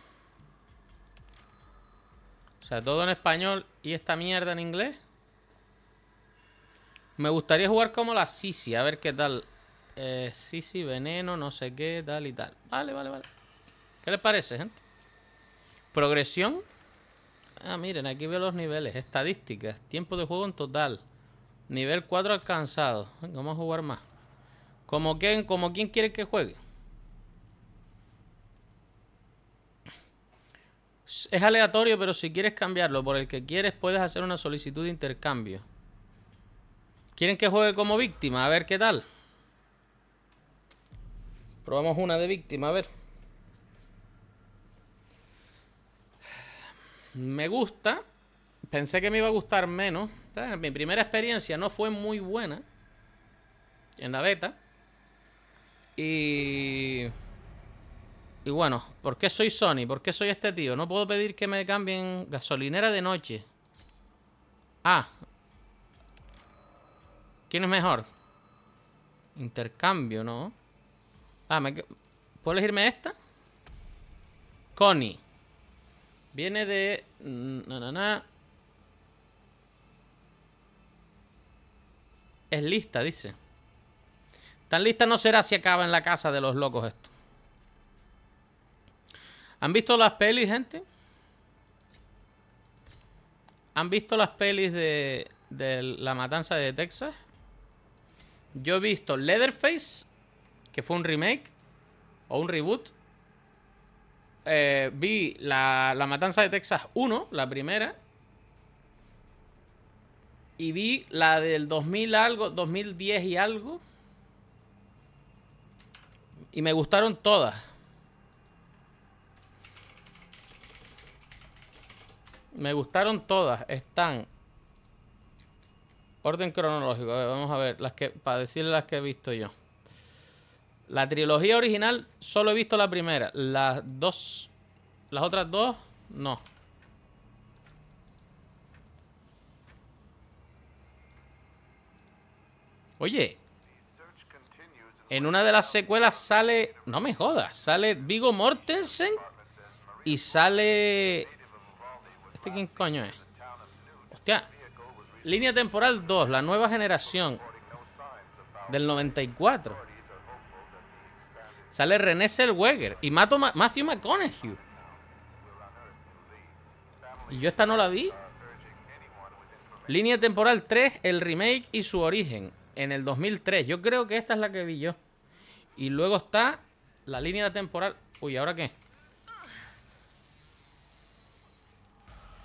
O sea, todo en español y esta mierda en inglés. Me gustaría jugar como la Sisi, a ver qué tal. Eh, Sisi, veneno, no sé qué, tal y tal. Vale, vale, vale. ¿Qué les parece, gente? Progresión. Ah, miren, aquí veo los niveles. Estadísticas. Tiempo de juego en total. Nivel 4 alcanzado. vamos a jugar más. ¿Como quién, como quién quiere que juegue? Es aleatorio, pero si quieres cambiarlo por el que quieres, puedes hacer una solicitud de intercambio. ¿Quieren que juegue como víctima? A ver qué tal. Probamos una de víctima, a ver. Me gusta. Pensé que me iba a gustar menos. Mi primera experiencia no fue muy buena. En la beta. Y... Y bueno, ¿por qué soy Sony? ¿Por qué soy este tío? No puedo pedir que me cambien gasolinera de noche. Ah, ¿Quién es mejor? Intercambio, ¿no? Ah, me... ¿puedo elegirme esta? Connie. Viene de... Es lista, dice. Tan lista no será si acaba en la casa de los locos esto. ¿Han visto las pelis, gente? ¿Han visto las pelis de, de la matanza de Texas? Yo he visto Leatherface, que fue un remake o un reboot. Eh, vi la, la Matanza de Texas 1, la primera. Y vi la del 2000 algo, 2010 y algo. Y me gustaron todas. Me gustaron todas. Están. Orden cronológico. A ver, vamos a ver. Las que. Para decirle las que he visto yo. La trilogía original solo he visto la primera. Las dos. Las otras dos, no. Oye, en una de las secuelas sale. No me jodas, sale Vigo Mortensen y sale. ¿Este quién coño es? Hostia. Línea temporal 2, la nueva generación. Del 94. Sale René Zellweger y Mato Matthew McConaughey. Y yo esta no la vi. Línea temporal 3, el remake y su origen. En el 2003. Yo creo que esta es la que vi yo. Y luego está la línea temporal. Uy, ¿ahora qué?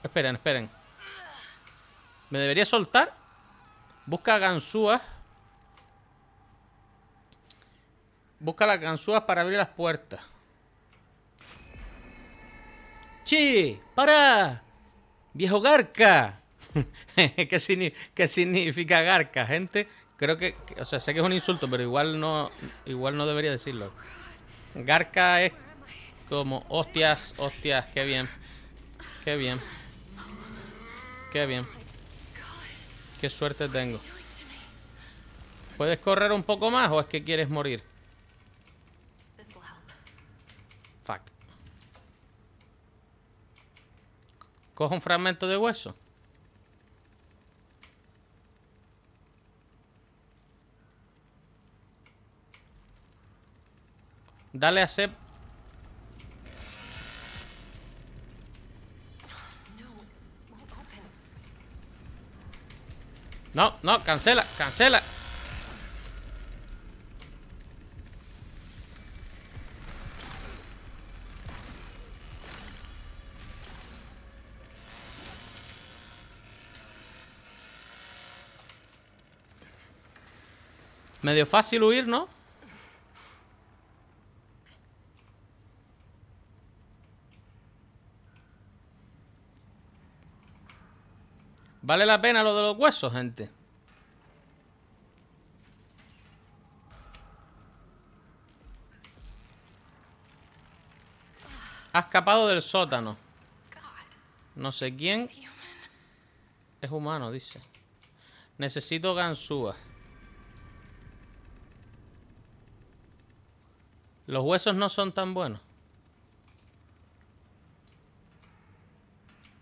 Esperen, esperen. ¿Me debería soltar? Busca ganzúas. Busca las ganzúas para abrir las puertas. ¡Che! ¡Para! ¡Viejo Garca! ¿Qué, ¿Qué significa Garca, gente? Creo que, o sea, sé que es un insulto, pero igual no, igual no debería decirlo. Garca es como, hostias, hostias, qué bien. Qué bien. Qué bien. Qué suerte tengo. ¿Puedes correr un poco más o es que quieres morir? Fuck. Cojo un fragmento de hueso. Dale a Sep. No, no, cancela, cancela. Medio fácil huir, ¿no? ¿Vale la pena lo de los huesos, gente? Ha escapado del sótano. No sé quién. Es humano, dice. Necesito ganzúa. Los huesos no son tan buenos.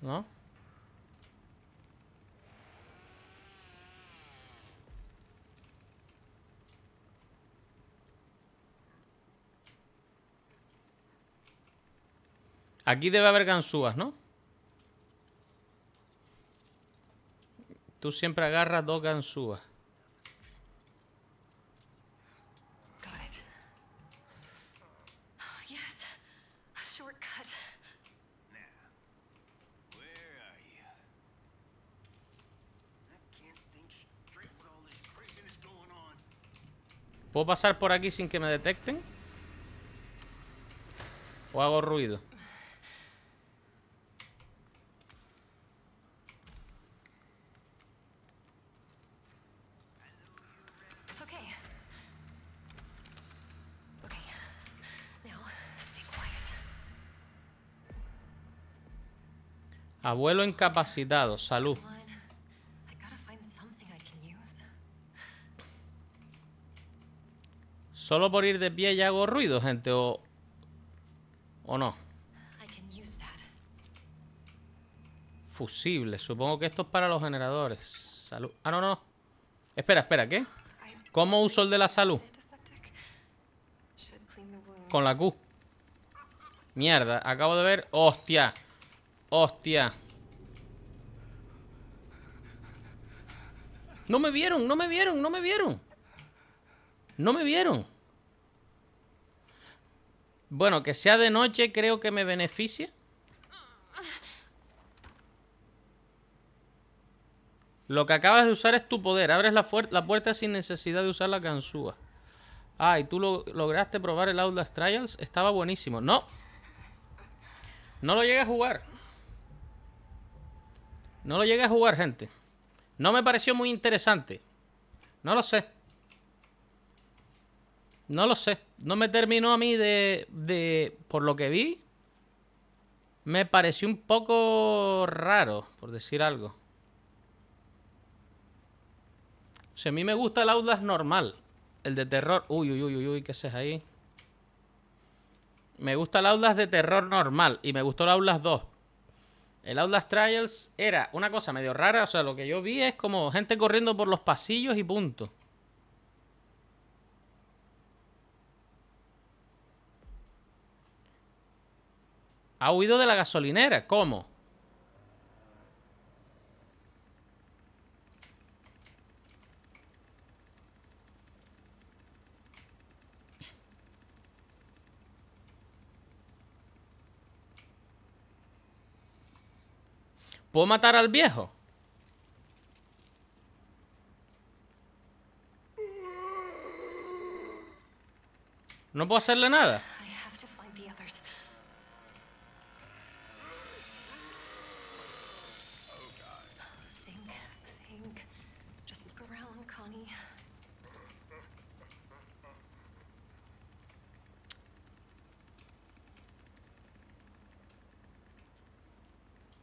¿No? Aquí debe haber ganzúas, ¿no? Tú siempre agarras dos ganzúas. ¿Puedo pasar por aquí sin que me detecten? ¿O hago ruido? Abuelo incapacitado, salud. Solo por ir de pie ya hago ruido, gente, o... ¿O no? Fusible. Supongo que esto es para los generadores. Salud. Ah, no, no. Espera, espera, ¿qué? ¿Cómo uso el de la salud? Con la Q. Mierda, acabo de ver... ¡Hostia! Hostia. No me vieron, no me vieron, no me vieron. No me vieron. Bueno, que sea de noche creo que me beneficia. Lo que acabas de usar es tu poder. Abres la, puerta sin necesidad de usar la ganzúa. Ah, y tú lo lograste probar el Outlast Trials. Estaba buenísimo. No. No lo llegué a jugar. No lo llegué a jugar, gente. No me pareció muy interesante. No lo sé. No lo sé. No me terminó a mí de, de... Por lo que vi. Me pareció un poco raro, por decir algo. O sea, a mí me gusta el Outlast normal. El de terror. Uy, uy, uy, uy, ¿qué es ahí? Me gusta el Outlast de terror normal. Y me gustó el Outlast 2. El Outlast Trials era una cosa medio rara. O sea, lo que yo vi es como gente corriendo por los pasillos y punto. Ha huido de la gasolinera. ¿Cómo? ¿Puedo matar al viejo? No puedo hacerle nada.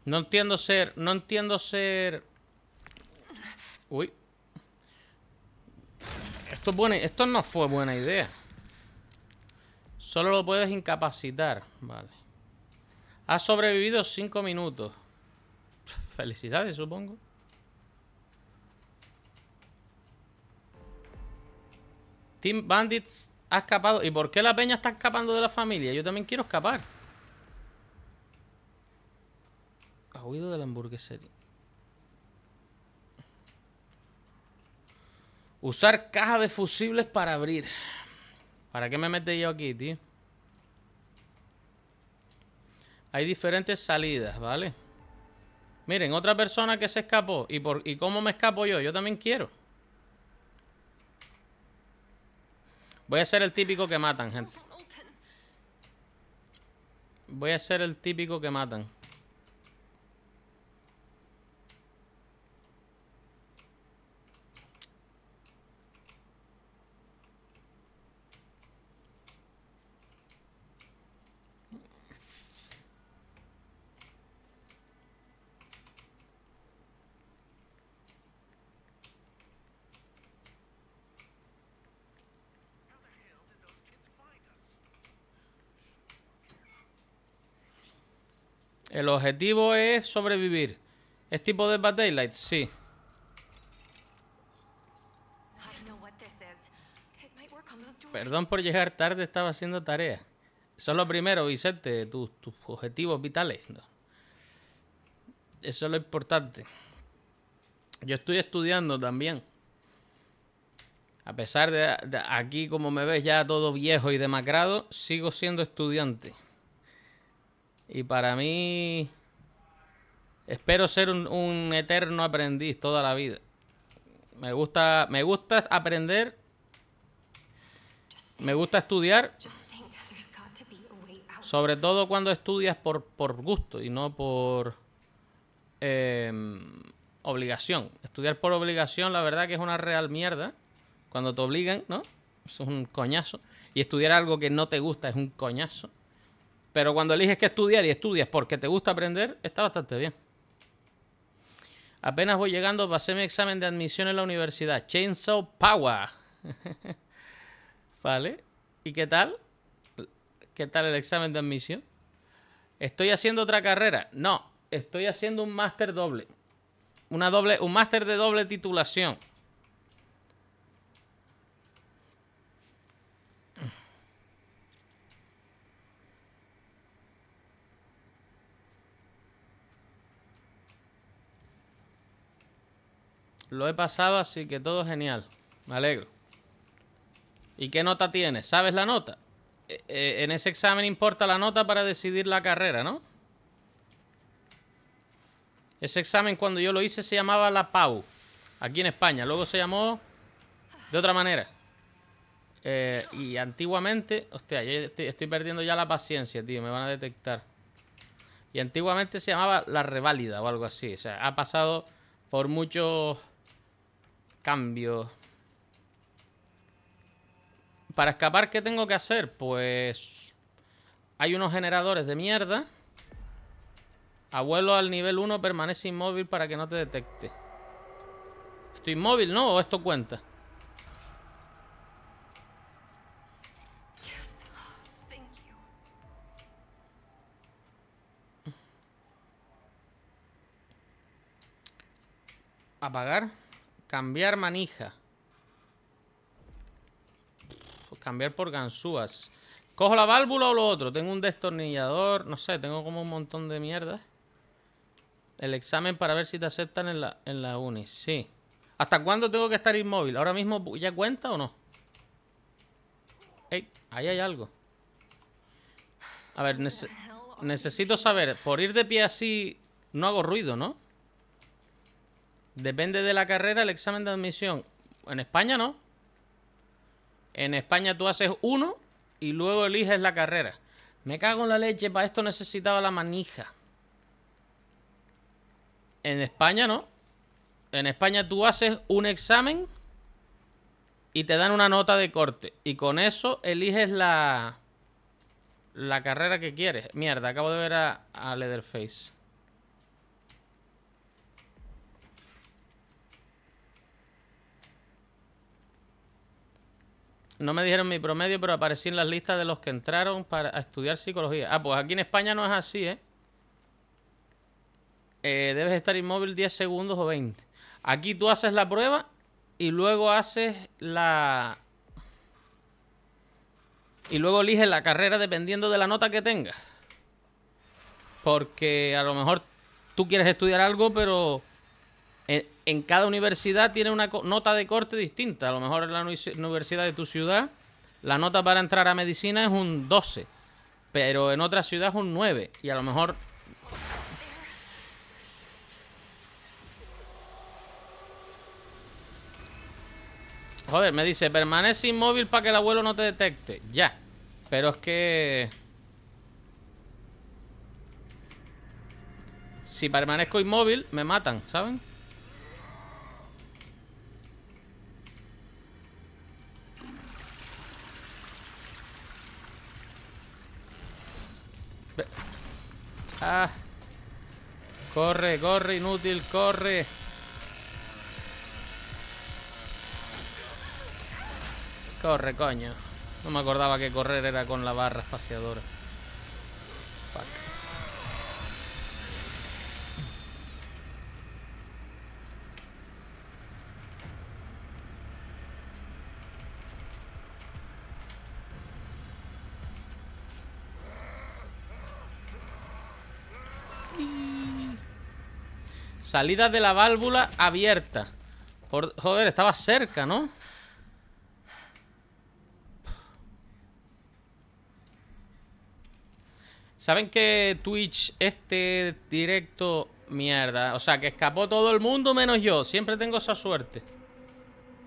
No entiendo ser... No entiendo ser... Uy. Esto, es Esto no fue buena idea. Solo lo puedes incapacitar. Vale. Ha sobrevivido 5 minutos. Felicidades, supongo. Team Bandits ha escapado. ¿Y por qué la peña está escapando de la familia? Yo también quiero escapar. Huido de la hamburguesería. Usar caja de fusibles para abrir. ¿Para qué me mete yo aquí, tío? Hay diferentes salidas, ¿vale? Miren, otra persona que se escapó. ¿Y, por, ¿Y cómo me escapo yo? Yo también quiero. Voy a ser el típico que matan, gente. Voy a ser el típico que matan. El objetivo es sobrevivir. ¿Es tipo de Bad Daylight? Sí. Perdón por llegar tarde, estaba haciendo tarea. Eso es lo primero, Vicente, tus, objetivos vitales. Eso es lo importante. Yo estoy estudiando también. A pesar de, de, aquí, como me ves ya todo viejo y demacrado, sigo siendo estudiante. Y para mí, espero ser un, eterno aprendiz toda la vida. Me gusta, me gusta aprender. Me gusta estudiar. Sobre todo cuando estudias por, por gusto y no por em, obligación. Estudiar por obligación, la verdad que es una real mierda. Cuando te obligan, ¿no? Es un coñazo. Y estudiar algo que no te gusta es un coñazo. Pero cuando eliges que estudiar y estudias porque te gusta aprender, está bastante bien. Apenas voy llegando, pasé mi examen de admisión en la universidad. Chainsaw Power. ¿Vale? ¿Y qué tal? ¿Qué tal el examen de admisión? ¿Estoy haciendo otra carrera? No, estoy haciendo un máster doble. Una doble, un máster de doble titulación. Lo he pasado, así que todo genial. Me alegro. ¿Y qué nota tienes? ¿Sabes la nota? Eh, eh, en ese examen importa la nota para decidir la carrera, ¿no? Ese examen cuando yo lo hice se llamaba la PAU, aquí en España. Luego se llamó de otra manera. Eh, y antiguamente, hostia, yo estoy, perdiendo ya la paciencia, tío, me van a detectar. Y antiguamente se llamaba la reválida o algo así. O sea, ha pasado por muchos cambios. Para escapar, ¿qué tengo que hacer? Pues hay unos generadores de mierda. Abuelo al nivel 1 permanece inmóvil para que no te detecte. Estoy inmóvil, ¿no? ¿O esto cuenta? Apagar. Cambiar manija. Cambiar por ganzúas. ¿Cojo la válvula o lo otro? Tengo un destornillador. No sé, tengo como un montón de mierda. El examen para ver si te aceptan en la, en la uni. Sí. ¿Hasta cuándo tengo que estar inmóvil? ¿Ahora mismo ya cuenta o no? Ey, ahí hay algo. A ver, necesito saber. Por ir de pie así, no hago ruido, ¿no? Depende de la carrera el examen de admisión. En España no. En España tú haces uno y luego eliges la carrera. Me cago en la leche, para esto necesitaba la manija. En España no. En España tú haces un examen y te dan una nota de corte. Y con eso eliges la, la carrera que quieres. Mierda, acabo de ver a, a Leatherface. No me dijeron mi promedio, pero aparecí en las listas de los que entraron para estudiar psicología. Ah, pues aquí en España no es así, ¿eh? eh debes estar inmóvil 10 segundos o 20. Aquí tú haces la prueba y luego haces la... Y luego eliges la carrera dependiendo de la nota que tengas. Porque a lo mejor tú quieres estudiar algo, pero en, cada universidad tiene una nota de corte distinta. A lo mejor en la universidad de tu ciudad, la nota para entrar a medicina es un 12. Pero en otra ciudad es un 9. Y a lo mejor Joder, me dice, permanece inmóvil para que el abuelo no te detecte. Ya. Pero es que... Si permanezco inmóvil, me matan, ¿saben? Ah. Corre, corre, inútil, corre. Corre, coño. No me acordaba que correr era con la barra espaciadora. Salida de la válvula abierta. joder, estaba cerca, ¿no? ¿Saben que Twitch, este directo, mierda? O sea, que escapó todo el mundo menos yo. Siempre tengo esa suerte.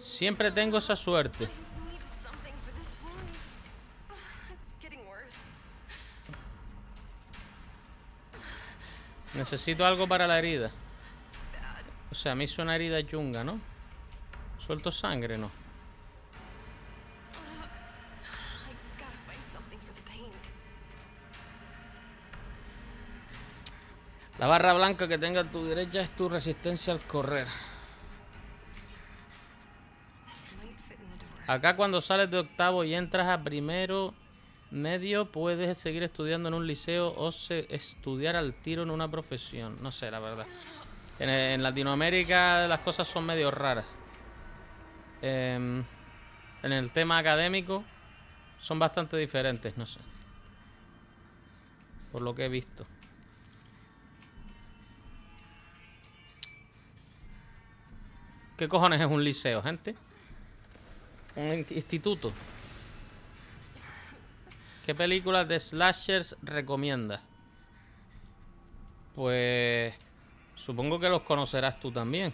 Siempre tengo esa suerte. Necesito algo para la herida. O sea, me hizo una herida chunga, ¿no? Suelto sangre, ¿no? La barra blanca que tenga a tu derecha es tu resistencia al correr. Acá cuando sales de octavo y entras a primero medio, puedes seguir estudiando en un liceo o estudiar al tiro en una profesión. No sé, la verdad. En, Latinoamérica las cosas son medio raras. Em, en el tema académico son bastante diferentes, no sé. Por lo que he visto. ¿Qué cojones es un liceo, gente? Un instituto. ¿Qué películas de slashers recomiendas? Pues... Supongo que los conocerás tú también.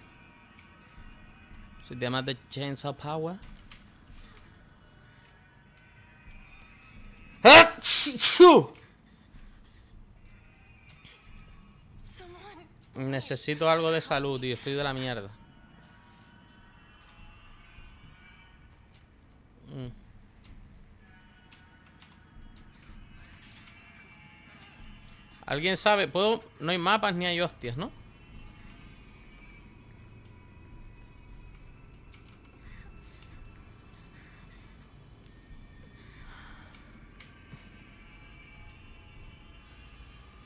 Si te llamas The Chainsaw Power. Necesito algo de salud, tío. Estoy de la mierda. Mm. ¿Alguien sabe? ¿Puedo? No hay mapas ni hay hostias, ¿no?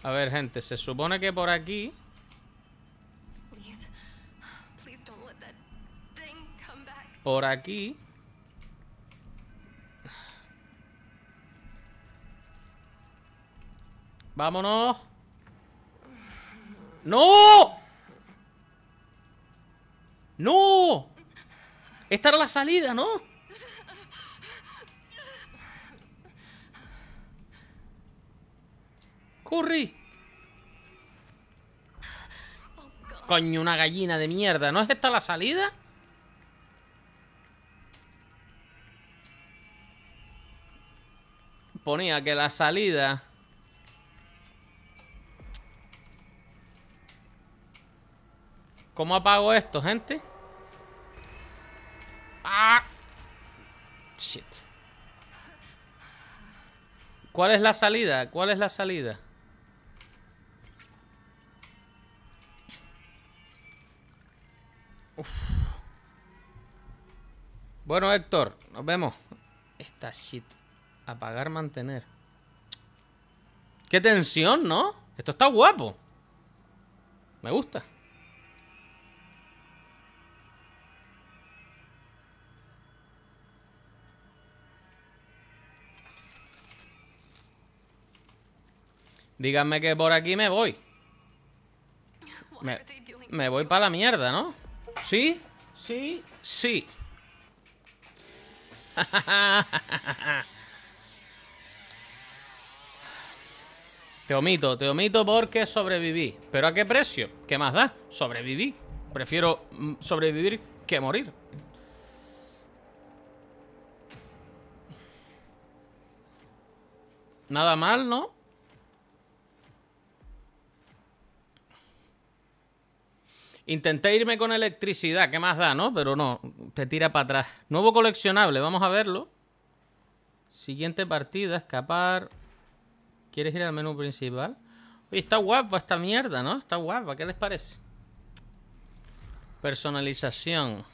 A ver, gente, se supone que por aquí... Por aquí... Vámonos. ¡No! ¡No! Esta era la salida, ¿no? ¡Corre! Coño, una gallina de mierda. ¿No es esta la salida? Ponía que la salida... ¿Cómo apago esto, gente? ¡Ah! Shit. ¿Cuál es la salida? ¿Cuál es la salida? Bueno, Héctor, nos vemos. Esta shit. Apagar, mantener. Qué tensión, ¿no? Esto está guapo. Me gusta. Díganme que por aquí me voy. Me, me voy para la mierda, ¿no? ¿Sí? ¿Sí? Sí. te omito, te omito porque sobreviví. ¿Pero a qué precio? ¿Qué más da? Sobreviví. Prefiero mm, sobrevivir que morir. Nada mal, ¿no? Intenté irme con electricidad, ¿qué más da, no? Pero no, te tira para atrás. Nuevo coleccionable, vamos a verlo. Siguiente partida, escapar. ¿Quieres ir al menú principal? Oye, está guapa esta mierda, ¿no? Está guapa, ¿qué les parece? Personalización.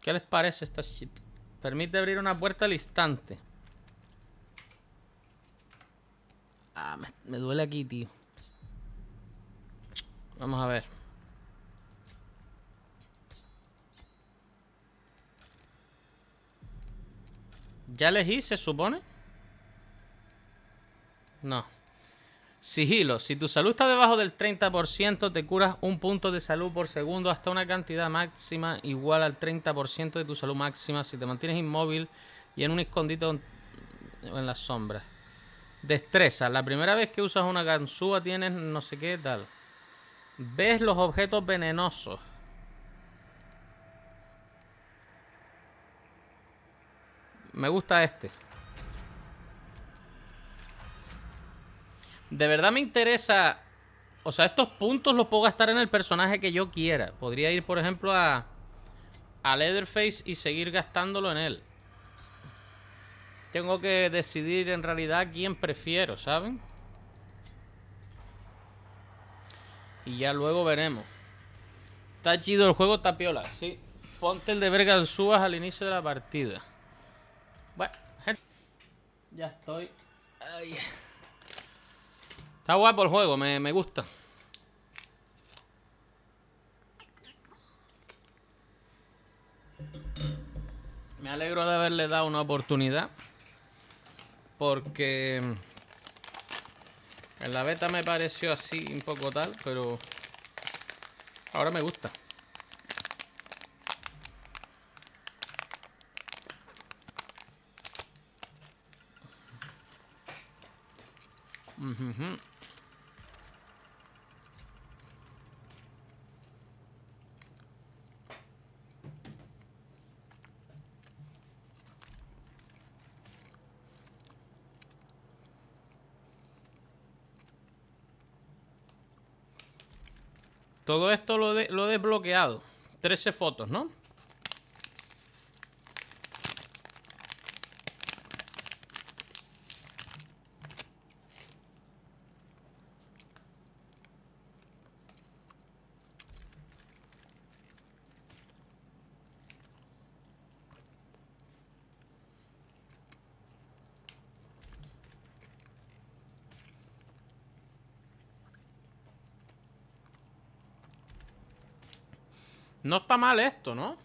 ¿Qué les parece esta shit? Permite abrir una puerta al instante. Ah, me, me duele aquí, tío. Vamos a ver. ¿Ya elegí, se supone? No. Sigilo. Si tu salud está debajo del 30%, te curas un punto de salud por segundo hasta una cantidad máxima igual al 30% de tu salud máxima si te mantienes inmóvil y en un escondite en las sombras. Destreza. La primera vez que usas una ganzúa tienes no sé qué tal. Ves los objetos venenosos. Me gusta este. De verdad me interesa... O sea, estos puntos los puedo gastar en el personaje que yo quiera. Podría ir, por ejemplo, a... A Leatherface y seguir gastándolo en él. Tengo que decidir en realidad quién prefiero, ¿saben? Y ya luego veremos. Está chido el juego, tapiola, sí. Ponte el de verga subas al inicio de la partida. Bueno, gente. Ya estoy. Está guapo el juego, me, me gusta. Me alegro de haberle dado una oportunidad. Porque en la beta me pareció así un poco tal, pero ahora me gusta. Todo esto lo, lo he desbloqueado. 13 fotos, ¿no? No está mal esto, ¿no?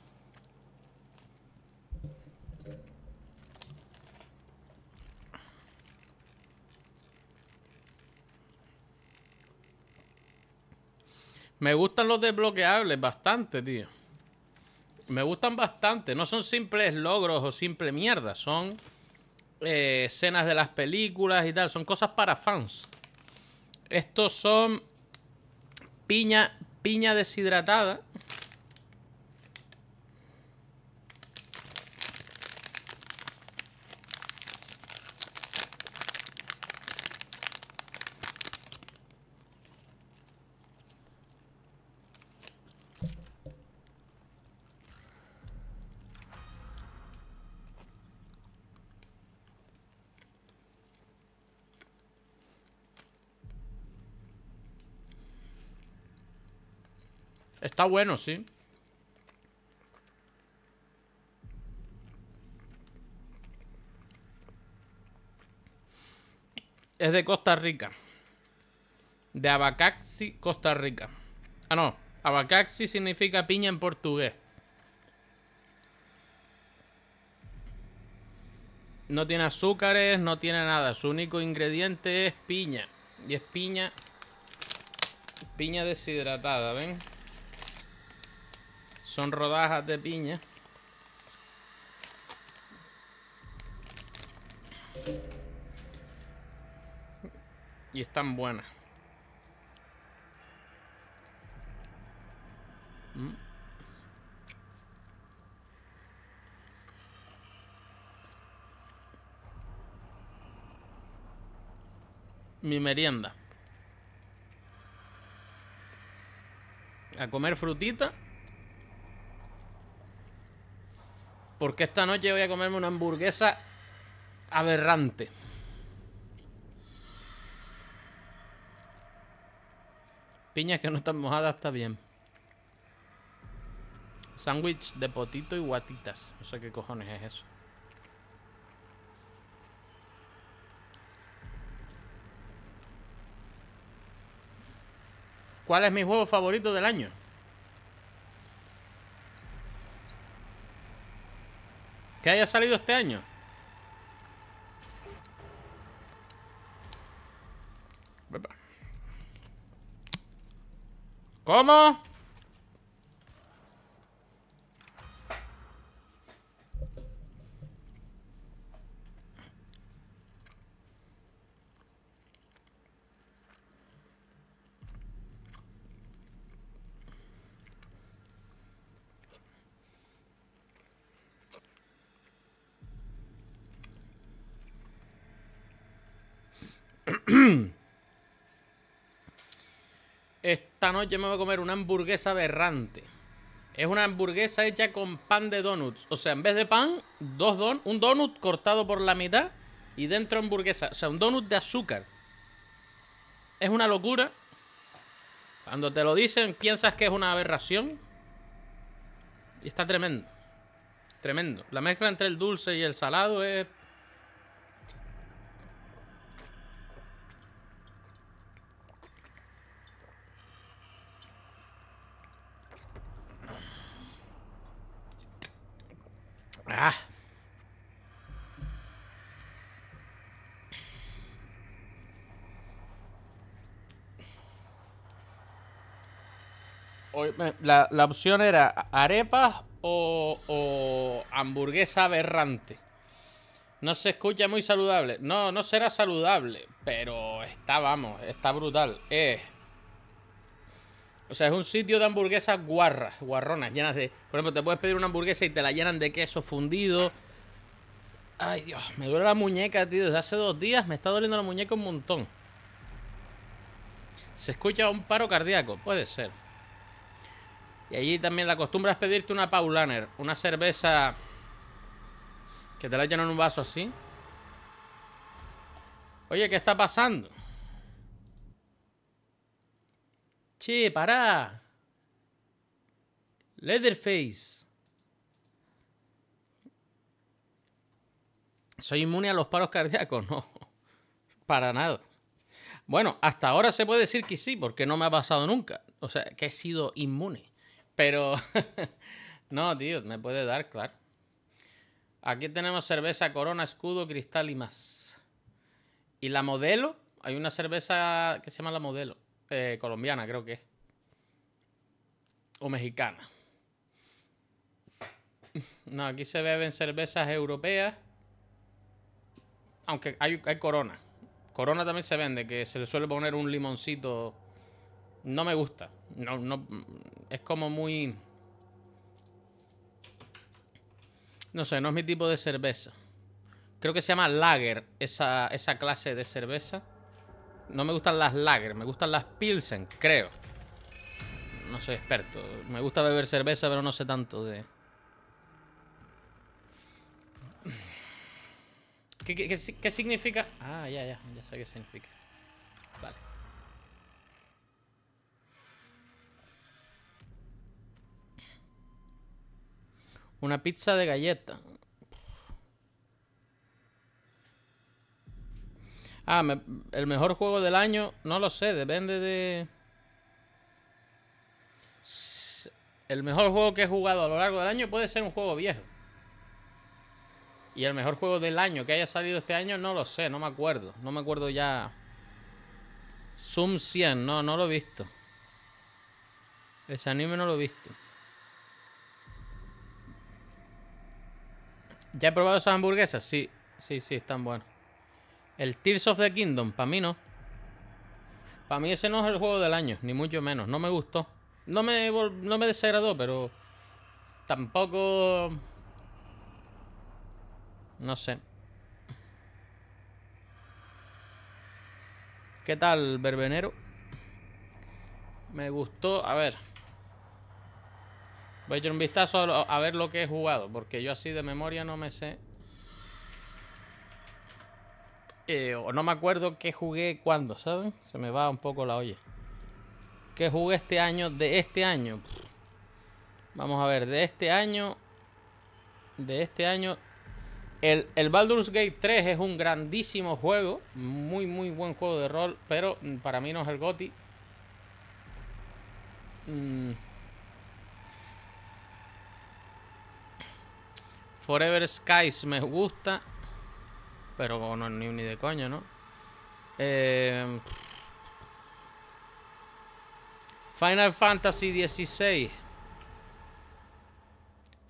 Me gustan los desbloqueables bastante, tío. Me gustan bastante. No son simples logros o simple mierda. Son eh, escenas de las películas y tal. Son cosas para fans. Estos son piña, piña deshidratada. Está bueno, sí. Es de Costa Rica. De Abacaxi, Costa Rica. Ah, no. Abacaxi significa piña en portugués. No tiene azúcares, no tiene nada. Su único ingrediente es piña. Y es piña. Piña deshidratada, ¿ven? Son rodajas de piña. Y están buenas. Mm. Mi merienda. A comer frutita. Porque esta noche voy a comerme una hamburguesa aberrante. Piñas que no están mojadas está bien. Sándwich de potito y guatitas. No sé qué cojones es eso. ¿Cuál es mi juego favorito del año? ¿Que haya salido este año? ¿Cómo? Noche me voy a comer una hamburguesa aberrante. Es una hamburguesa hecha con pan de donuts. O sea, en vez de pan, dos don un donut cortado por la mitad y dentro hamburguesa. O sea, un donut de azúcar. Es una locura. Cuando te lo dicen, piensas que es una aberración. Y está tremendo. Tremendo. La mezcla entre el dulce y el salado es Ah. La, la opción era arepas o, o hamburguesa aberrante. No se escucha muy saludable. No, no será saludable, pero está, vamos, está brutal. Eh. O sea, es un sitio de hamburguesas guarras, guarronas, llenas de... Por ejemplo, te puedes pedir una hamburguesa y te la llenan de queso fundido. Ay, Dios, me duele la muñeca, tío. Desde hace dos días me está doliendo la muñeca un montón. Se escucha un paro cardíaco, puede ser. Y allí también la costumbre es pedirte una Paulaner, una cerveza que te la llenan en un vaso así. Oye, ¿qué está pasando? Che, pará. Leatherface. ¿Soy inmune a los paros cardíacos? No, para nada. Bueno, hasta ahora se puede decir que sí, porque no me ha pasado nunca. O sea, que he sido inmune. Pero, no, tío, me puede dar, claro. Aquí tenemos cerveza Corona, Escudo, Cristal y más. Y la modelo, hay una cerveza que se llama la modelo, eh, colombiana creo que es. O mexicana. No, aquí se beben cervezas europeas. Aunque hay, hay Corona. Corona también se vende, que se le suele poner un limoncito. No me gusta. No, no, es como muy... No sé, no es mi tipo de cerveza. Creo que se llama lager, esa, esa clase de cerveza. No me gustan las lager, me gustan las pilsen, creo. No soy experto. Me gusta beber cerveza, pero no sé tanto de... ¿Qué, qué, qué significa? Ah, ya, ya, ya sé qué significa. Vale. Una pizza de galleta. Ah, el mejor juego del año, no lo sé, depende de... El mejor juego que he jugado a lo largo del año puede ser un juego viejo. Y el mejor juego del año que haya salido este año, no lo sé, no me acuerdo. No me acuerdo ya. Zoom 100, no, no lo he visto. Ese anime no lo he visto. ¿Ya he probado esas hamburguesas? Sí, sí, sí, están buenas. El Tears of the Kingdom, para mí no. Para mí ese no es el juego del año, ni mucho menos. No me gustó. No me, no me desagradó, pero tampoco... No sé. ¿Qué tal, Verbenero? Me gustó. A ver. Voy a echar un vistazo a, ver lo que he jugado, porque yo así de memoria no me sé. Eh, o no me acuerdo qué jugué cuándo, ¿saben? Se me va un poco la olla. ¿Qué jugué este año de este año? Vamos a ver, de este año. De este año. El, el Baldur's Gate 3 es un grandísimo juego. Muy, muy buen juego de rol. Pero para mí no es el GOTI. Mmm. Forever Skies me gusta. Pero no ni, ni de coño, ¿no? Eh, Final Fantasy XVI.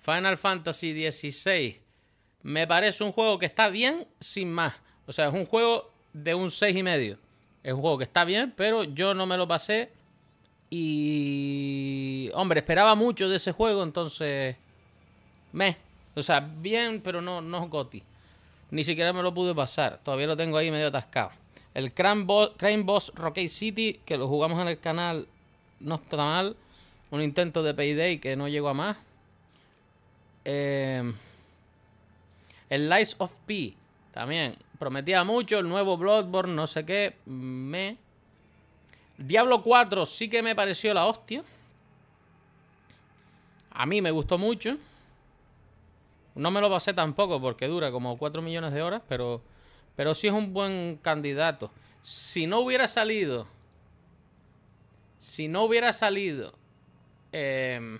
Final Fantasy XVI. Me parece un juego que está bien sin más. O sea, es un juego de un 6 y medio. Es un juego que está bien, pero yo no me lo pasé. Y... Hombre, esperaba mucho de ese juego, entonces... Me. O sea, bien, pero no, no Goti. Ni siquiera me lo pude pasar. Todavía lo tengo ahí medio atascado. El Crime Boss, Rocket City, que lo jugamos en el canal, no está mal. Un intento de Payday que no llegó a más. Eh, el Lies of P, también. Prometía mucho. El nuevo Bloodborne, no sé qué. Me. Diablo 4 sí que me pareció la hostia. A mí me gustó mucho. No me lo pasé tampoco porque dura como 4 millones de horas, pero, pero sí es un buen candidato. Si no hubiera salido, si no hubiera salido, eh,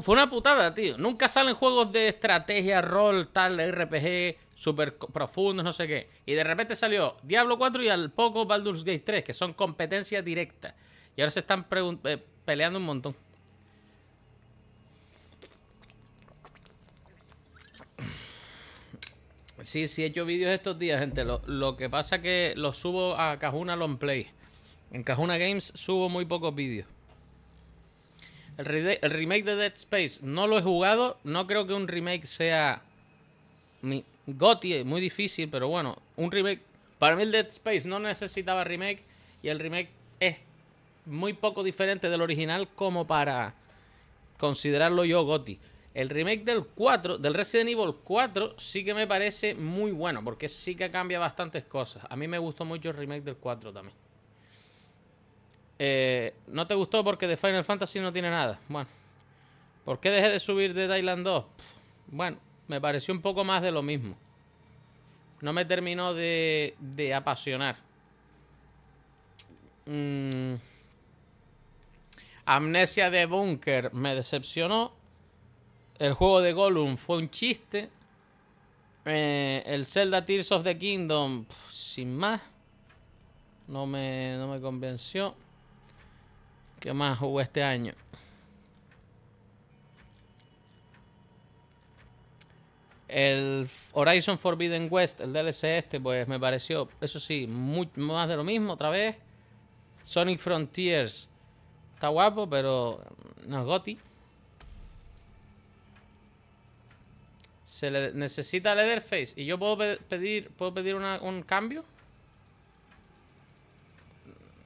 fue una putada, tío. Nunca salen juegos de estrategia, rol, tal, RPG, super profundos, no sé qué. Y de repente salió Diablo 4 y al poco Baldur's Gate 3, que son competencia directa. Y ahora se están eh, peleando un montón. Sí, sí he hecho vídeos estos días, gente. Lo, lo que pasa que los subo a Cajuna Long Play. En Cajuna Games subo muy pocos vídeos. El, remake de Dead Space no lo he jugado. No creo que un remake sea mi GOTY, es muy difícil, pero bueno, un remake. Para mí el Dead Space no necesitaba remake y el remake es muy poco diferente del original como para considerarlo yo GOTY. El remake del 4, del Resident Evil 4, sí que me parece muy bueno, porque sí que cambia bastantes cosas. A mí me gustó mucho el remake del 4 también. Eh, ¿No te gustó porque de Final Fantasy no tiene nada? Bueno. ¿Por qué dejé de subir de Thailand 2? Pff, Bueno, me pareció un poco más de lo mismo. No me terminó de, de apasionar. Mm. Amnesia de Bunker me decepcionó. El juego de Gollum fue un chiste. Eh, el Zelda Tears of the Kingdom, sin más. No me, no me convenció. ¿Qué más hubo este año? El Horizon Forbidden West, el DLC este, pues me pareció, eso sí, muy, más de lo mismo otra vez. Sonic Frontiers está guapo, pero no es GOTY. Se le necesita Leatherface y yo puedo pe- pedir, puedo pedir un cambio.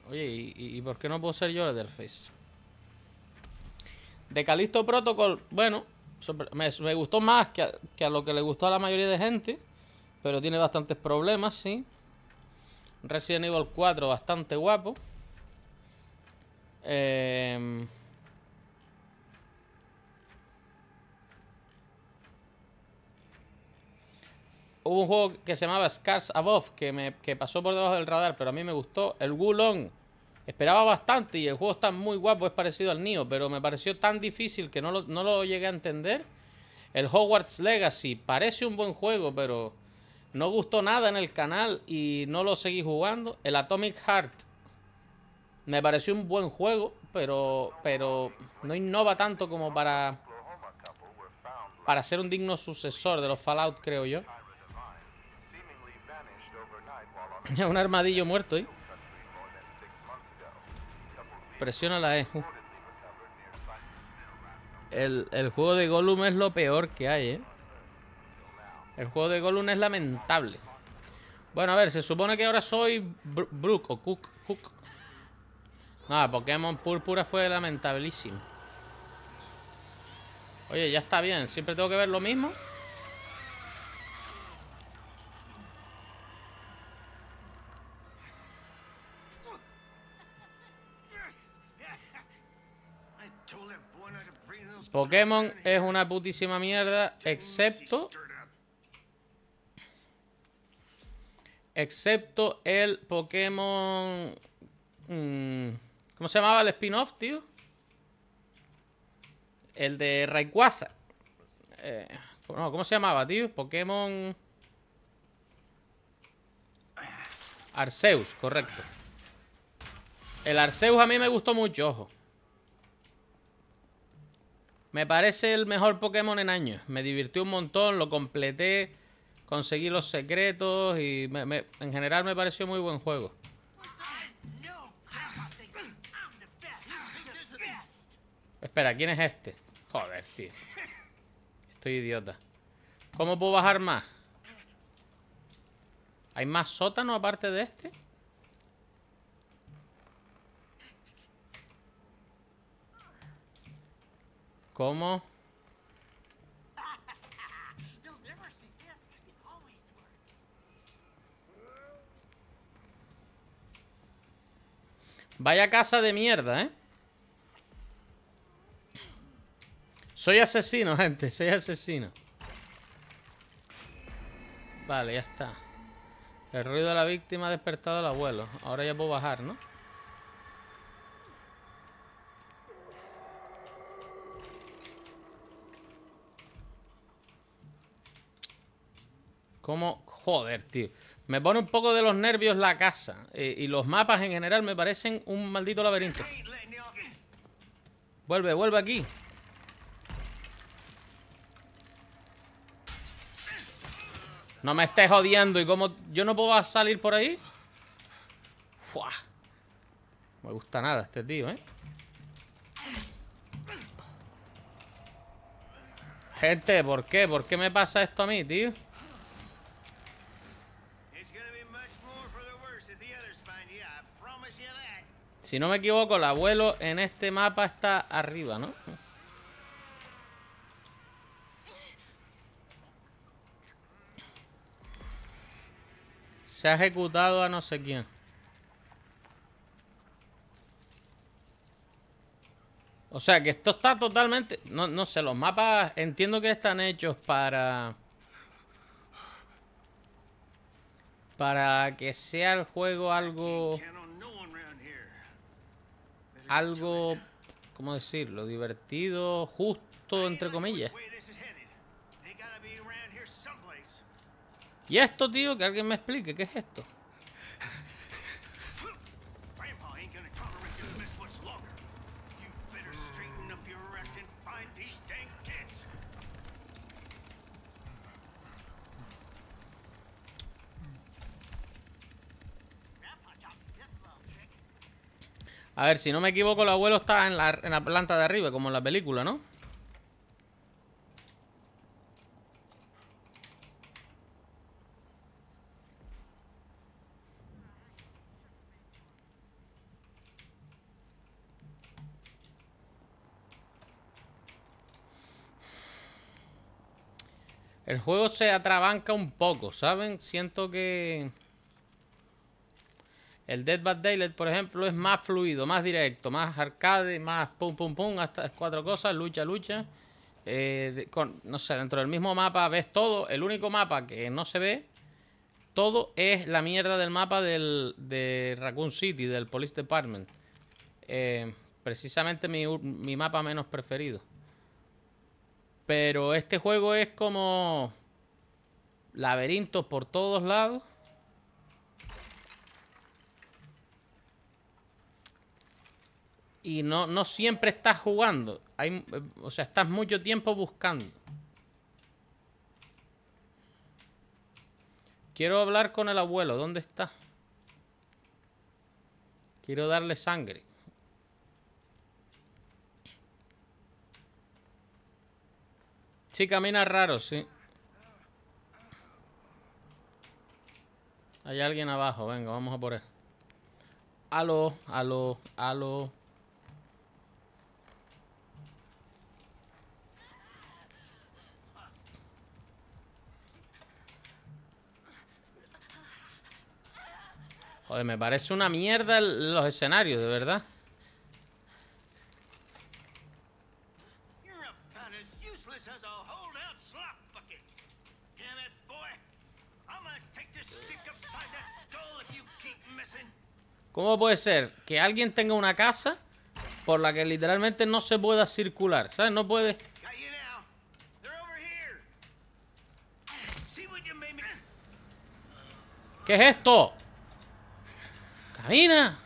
Oye, ¿y, por qué no puedo ser yo Leatherface? De Callisto Protocol, bueno, me, gustó más que a, que a lo que le gustó a la mayoría de gente, pero tiene bastantes problemas, sí. Resident Evil 4, bastante guapo. Em, Hubo un juego que se llamaba Scars Above que me que pasó por debajo del radar, pero a mí me gustó. El Wulong. Esperaba bastante y el juego está muy guapo, es parecido al Nioh, pero me pareció tan difícil que no lo, no lo llegué a entender. El Hogwarts Legacy parece un buen juego, pero no gustó nada en el canal y no lo seguí jugando. El Atomic Heart me pareció un buen juego, pero, pero no innova tanto como para, para ser un digno sucesor de los Fallout, creo yo. un armadillo muerto ahí. Presiona la E. El, el juego de Gollum es lo peor que hay, ¿eh? El juego de Gollum es lamentable. Bueno, a ver, se supone que ahora soy Br- Brook o Cook. Cook. Nada, Pokémon Púrpura fue lamentabilísimo. Oye, ya está bien. Siempre tengo que ver lo mismo. Pokémon es una putísima mierda, excepto excepto el Pokémon mm, ¿Cómo se llamaba el spin-off, tío? El de Rayquaza. Eh, no, ¿cómo se llamaba, tío? Pokémon Arceus, correcto. El Arceus a mí me gustó mucho, ojo. Me parece el mejor Pokémon en años. Me divirtió un montón, lo completé, conseguí los secretos y en general me pareció muy buen juego. Espera, ¿quién es este? Joder, tío. Estoy idiota. ¿Cómo puedo bajar más? ¿Hay más sótano aparte de este? ¿Cómo? Vaya casa de mierda, ¿eh? Soy asesino, gente, soy asesino. Vale, ya está. El ruido de la víctima ha despertado al abuelo. Ahora ya puedo bajar, ¿no? ¿Cómo? Joder, tío. Me pone un poco de los nervios la casa. eh, y los mapas en general me parecen un maldito laberinto. Vuelve, vuelve aquí. No me estés jodiendo. ¿Y cómo yo no puedo salir por ahí? Fua. No me gusta nada este tío, ¿eh? Gente, ¿por qué? ¿Por qué me pasa esto a mí, tío? Si no me equivoco, el abuelo en este mapa está arriba, ¿no? Se ha ejecutado a no sé quién. O sea que esto está totalmente... No, no sé, los mapas entiendo que están hechos para... Para que sea el juego algo... algo, ¿cómo decirlo? Divertido, justo, entre comillas. Y esto, tío, que alguien me explique, ¿qué es esto? A ver, si no me equivoco, el abuelo está en la, en la planta de arriba, como en la película, ¿no? El juego se atrabanca un poco, ¿saben? Siento que... El Dead by Daylight, por ejemplo, es más fluido, más directo, más arcade, más pum pum pum, hasta cuatro cosas, lucha, lucha. Eh, no sé, dentro del mismo mapa ves todo. El único mapa que no se ve, todo es la mierda del mapa del, de Raccoon City, del Police Department. Eh, precisamente mi, mi mapa menos preferido. Pero este juego es como laberintos por todos lados. Y no, no siempre estás jugando. Hay, eh, o sea, estás mucho tiempo buscando. Quiero hablar con el abuelo. ¿Dónde está? Quiero darle sangre. Sí, camina raro, sí. Hay alguien abajo. Venga, vamos a por él. Aló, aló, aló. Joder, me parece una mierda el- los escenarios, de verdad. ¿Cómo puede ser que alguien tenga una casa por la que literalmente no se pueda circular? ¿Sabes? No puede... ¿Qué es esto? ¡Camina!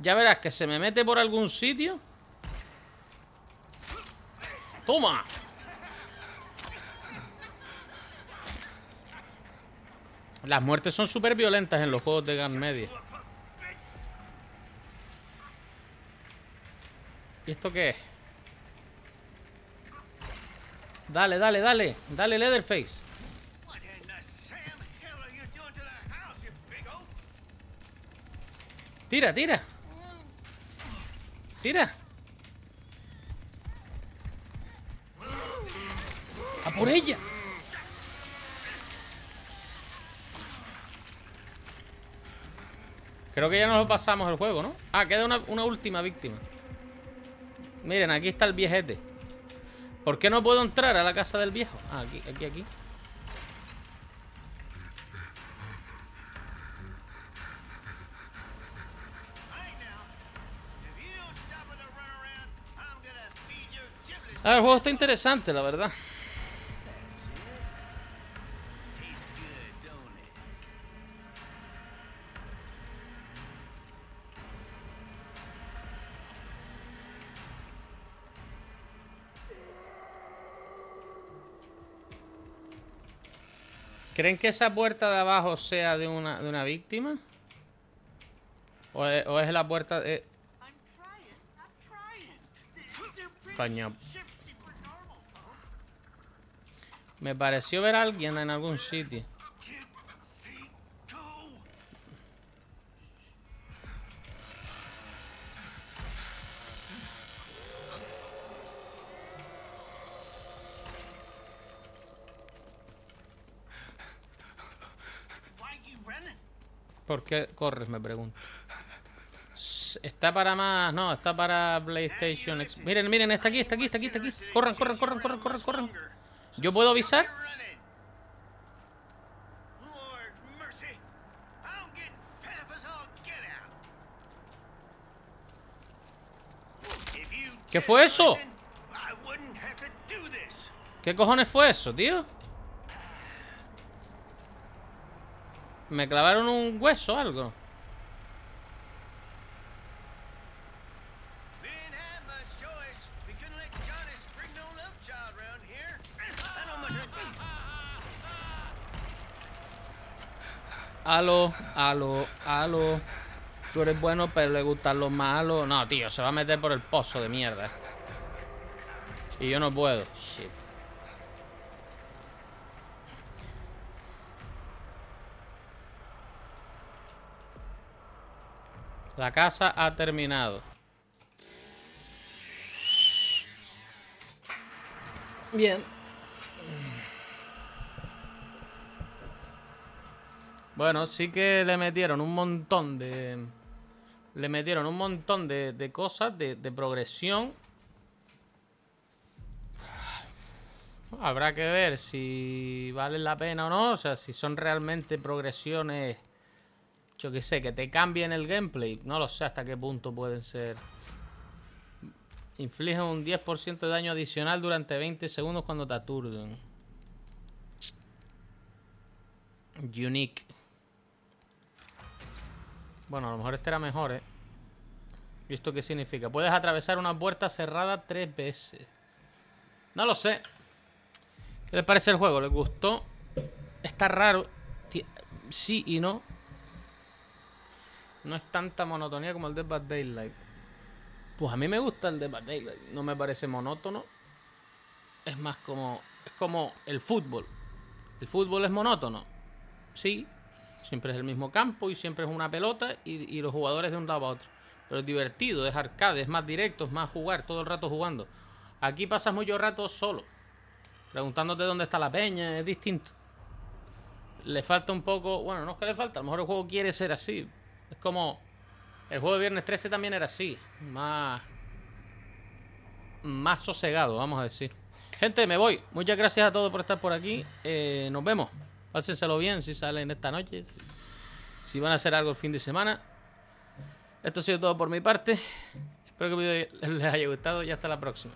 Ya verás que se me mete por algún sitio. ¡Toma! Las muertes son súper violentas en los juegos de Gun Media. ¿Y esto qué es? Dale, dale, dale. Dale, Leatherface. Tira, tira. Tira. ¡A por ella! Creo que ya nos lo pasamos el juego, ¿no? Ah, queda una, una última víctima. Miren, aquí está el viejete. ¿Por qué no puedo entrar a la casa del viejo? Ah, aquí, aquí, aquí. Ah, el juego está interesante, la verdad. ¿Creen que esa puerta de abajo sea de una, de una víctima? ¿O es, o es la puerta de... Coño. Me pareció ver a alguien en algún sitio. ¿Por qué corres? Me pregunto. Está para más... No, está para PlayStation... Miren, miren, está aquí, está aquí, está aquí, está aquí. Corran, corran, corran, corran, corran, corran. ¿Yo puedo avisar? ¿Qué fue eso? ¿Qué cojones fue eso, tío? ¿Me clavaron un hueso o algo? Aló, aló, aló. Tú eres bueno, pero le gustan los malos. No, tío, se va a meter por el pozo de mierda. Y yo no puedo. Shit. La casa ha terminado. Bien. Bueno, sí que le metieron un montón de. Le metieron un montón de, de cosas, de, de progresión. Habrá que ver si vale la pena o no. O sea, si son realmente progresiones. Yo qué sé, que te cambien el gameplay. No lo sé hasta qué punto pueden ser. Infligen un 10% de daño adicional durante 20 segundos cuando te aturden. Unique. Bueno, a lo mejor este era mejor, ¿eh? ¿Y esto qué significa? Puedes atravesar una puerta cerrada tres veces. No lo sé. ¿Qué les parece el juego? ¿Les gustó? Está raro. Sí y no. No es tanta monotonía como el de Bad Daylight. Pues a mí me gusta el de Bad Daylight. No me parece monótono. Es más como... Es como el fútbol. ¿El fútbol es monótono? Sí. Siempre es el mismo campo y siempre es una pelota y, y los jugadores de un lado a otro. Pero es divertido, es arcade, es más directo, es más jugar, todo el rato jugando. Aquí pasas mucho rato solo. Preguntándote dónde está la peña, es distinto. Le falta un poco... Bueno, no es que le falta, a lo mejor el juego quiere ser así. Es como... El juego de Viernes 13 también era así. Más... Más sosegado, vamos a decir. Gente, me voy. Muchas gracias a todos por estar por aquí. Eh, nos vemos. Pásenselo bien si salen esta noche. Si van a hacer algo el fin de semana. Esto ha sido todo por mi parte. Espero que el video les haya gustado y hasta la próxima.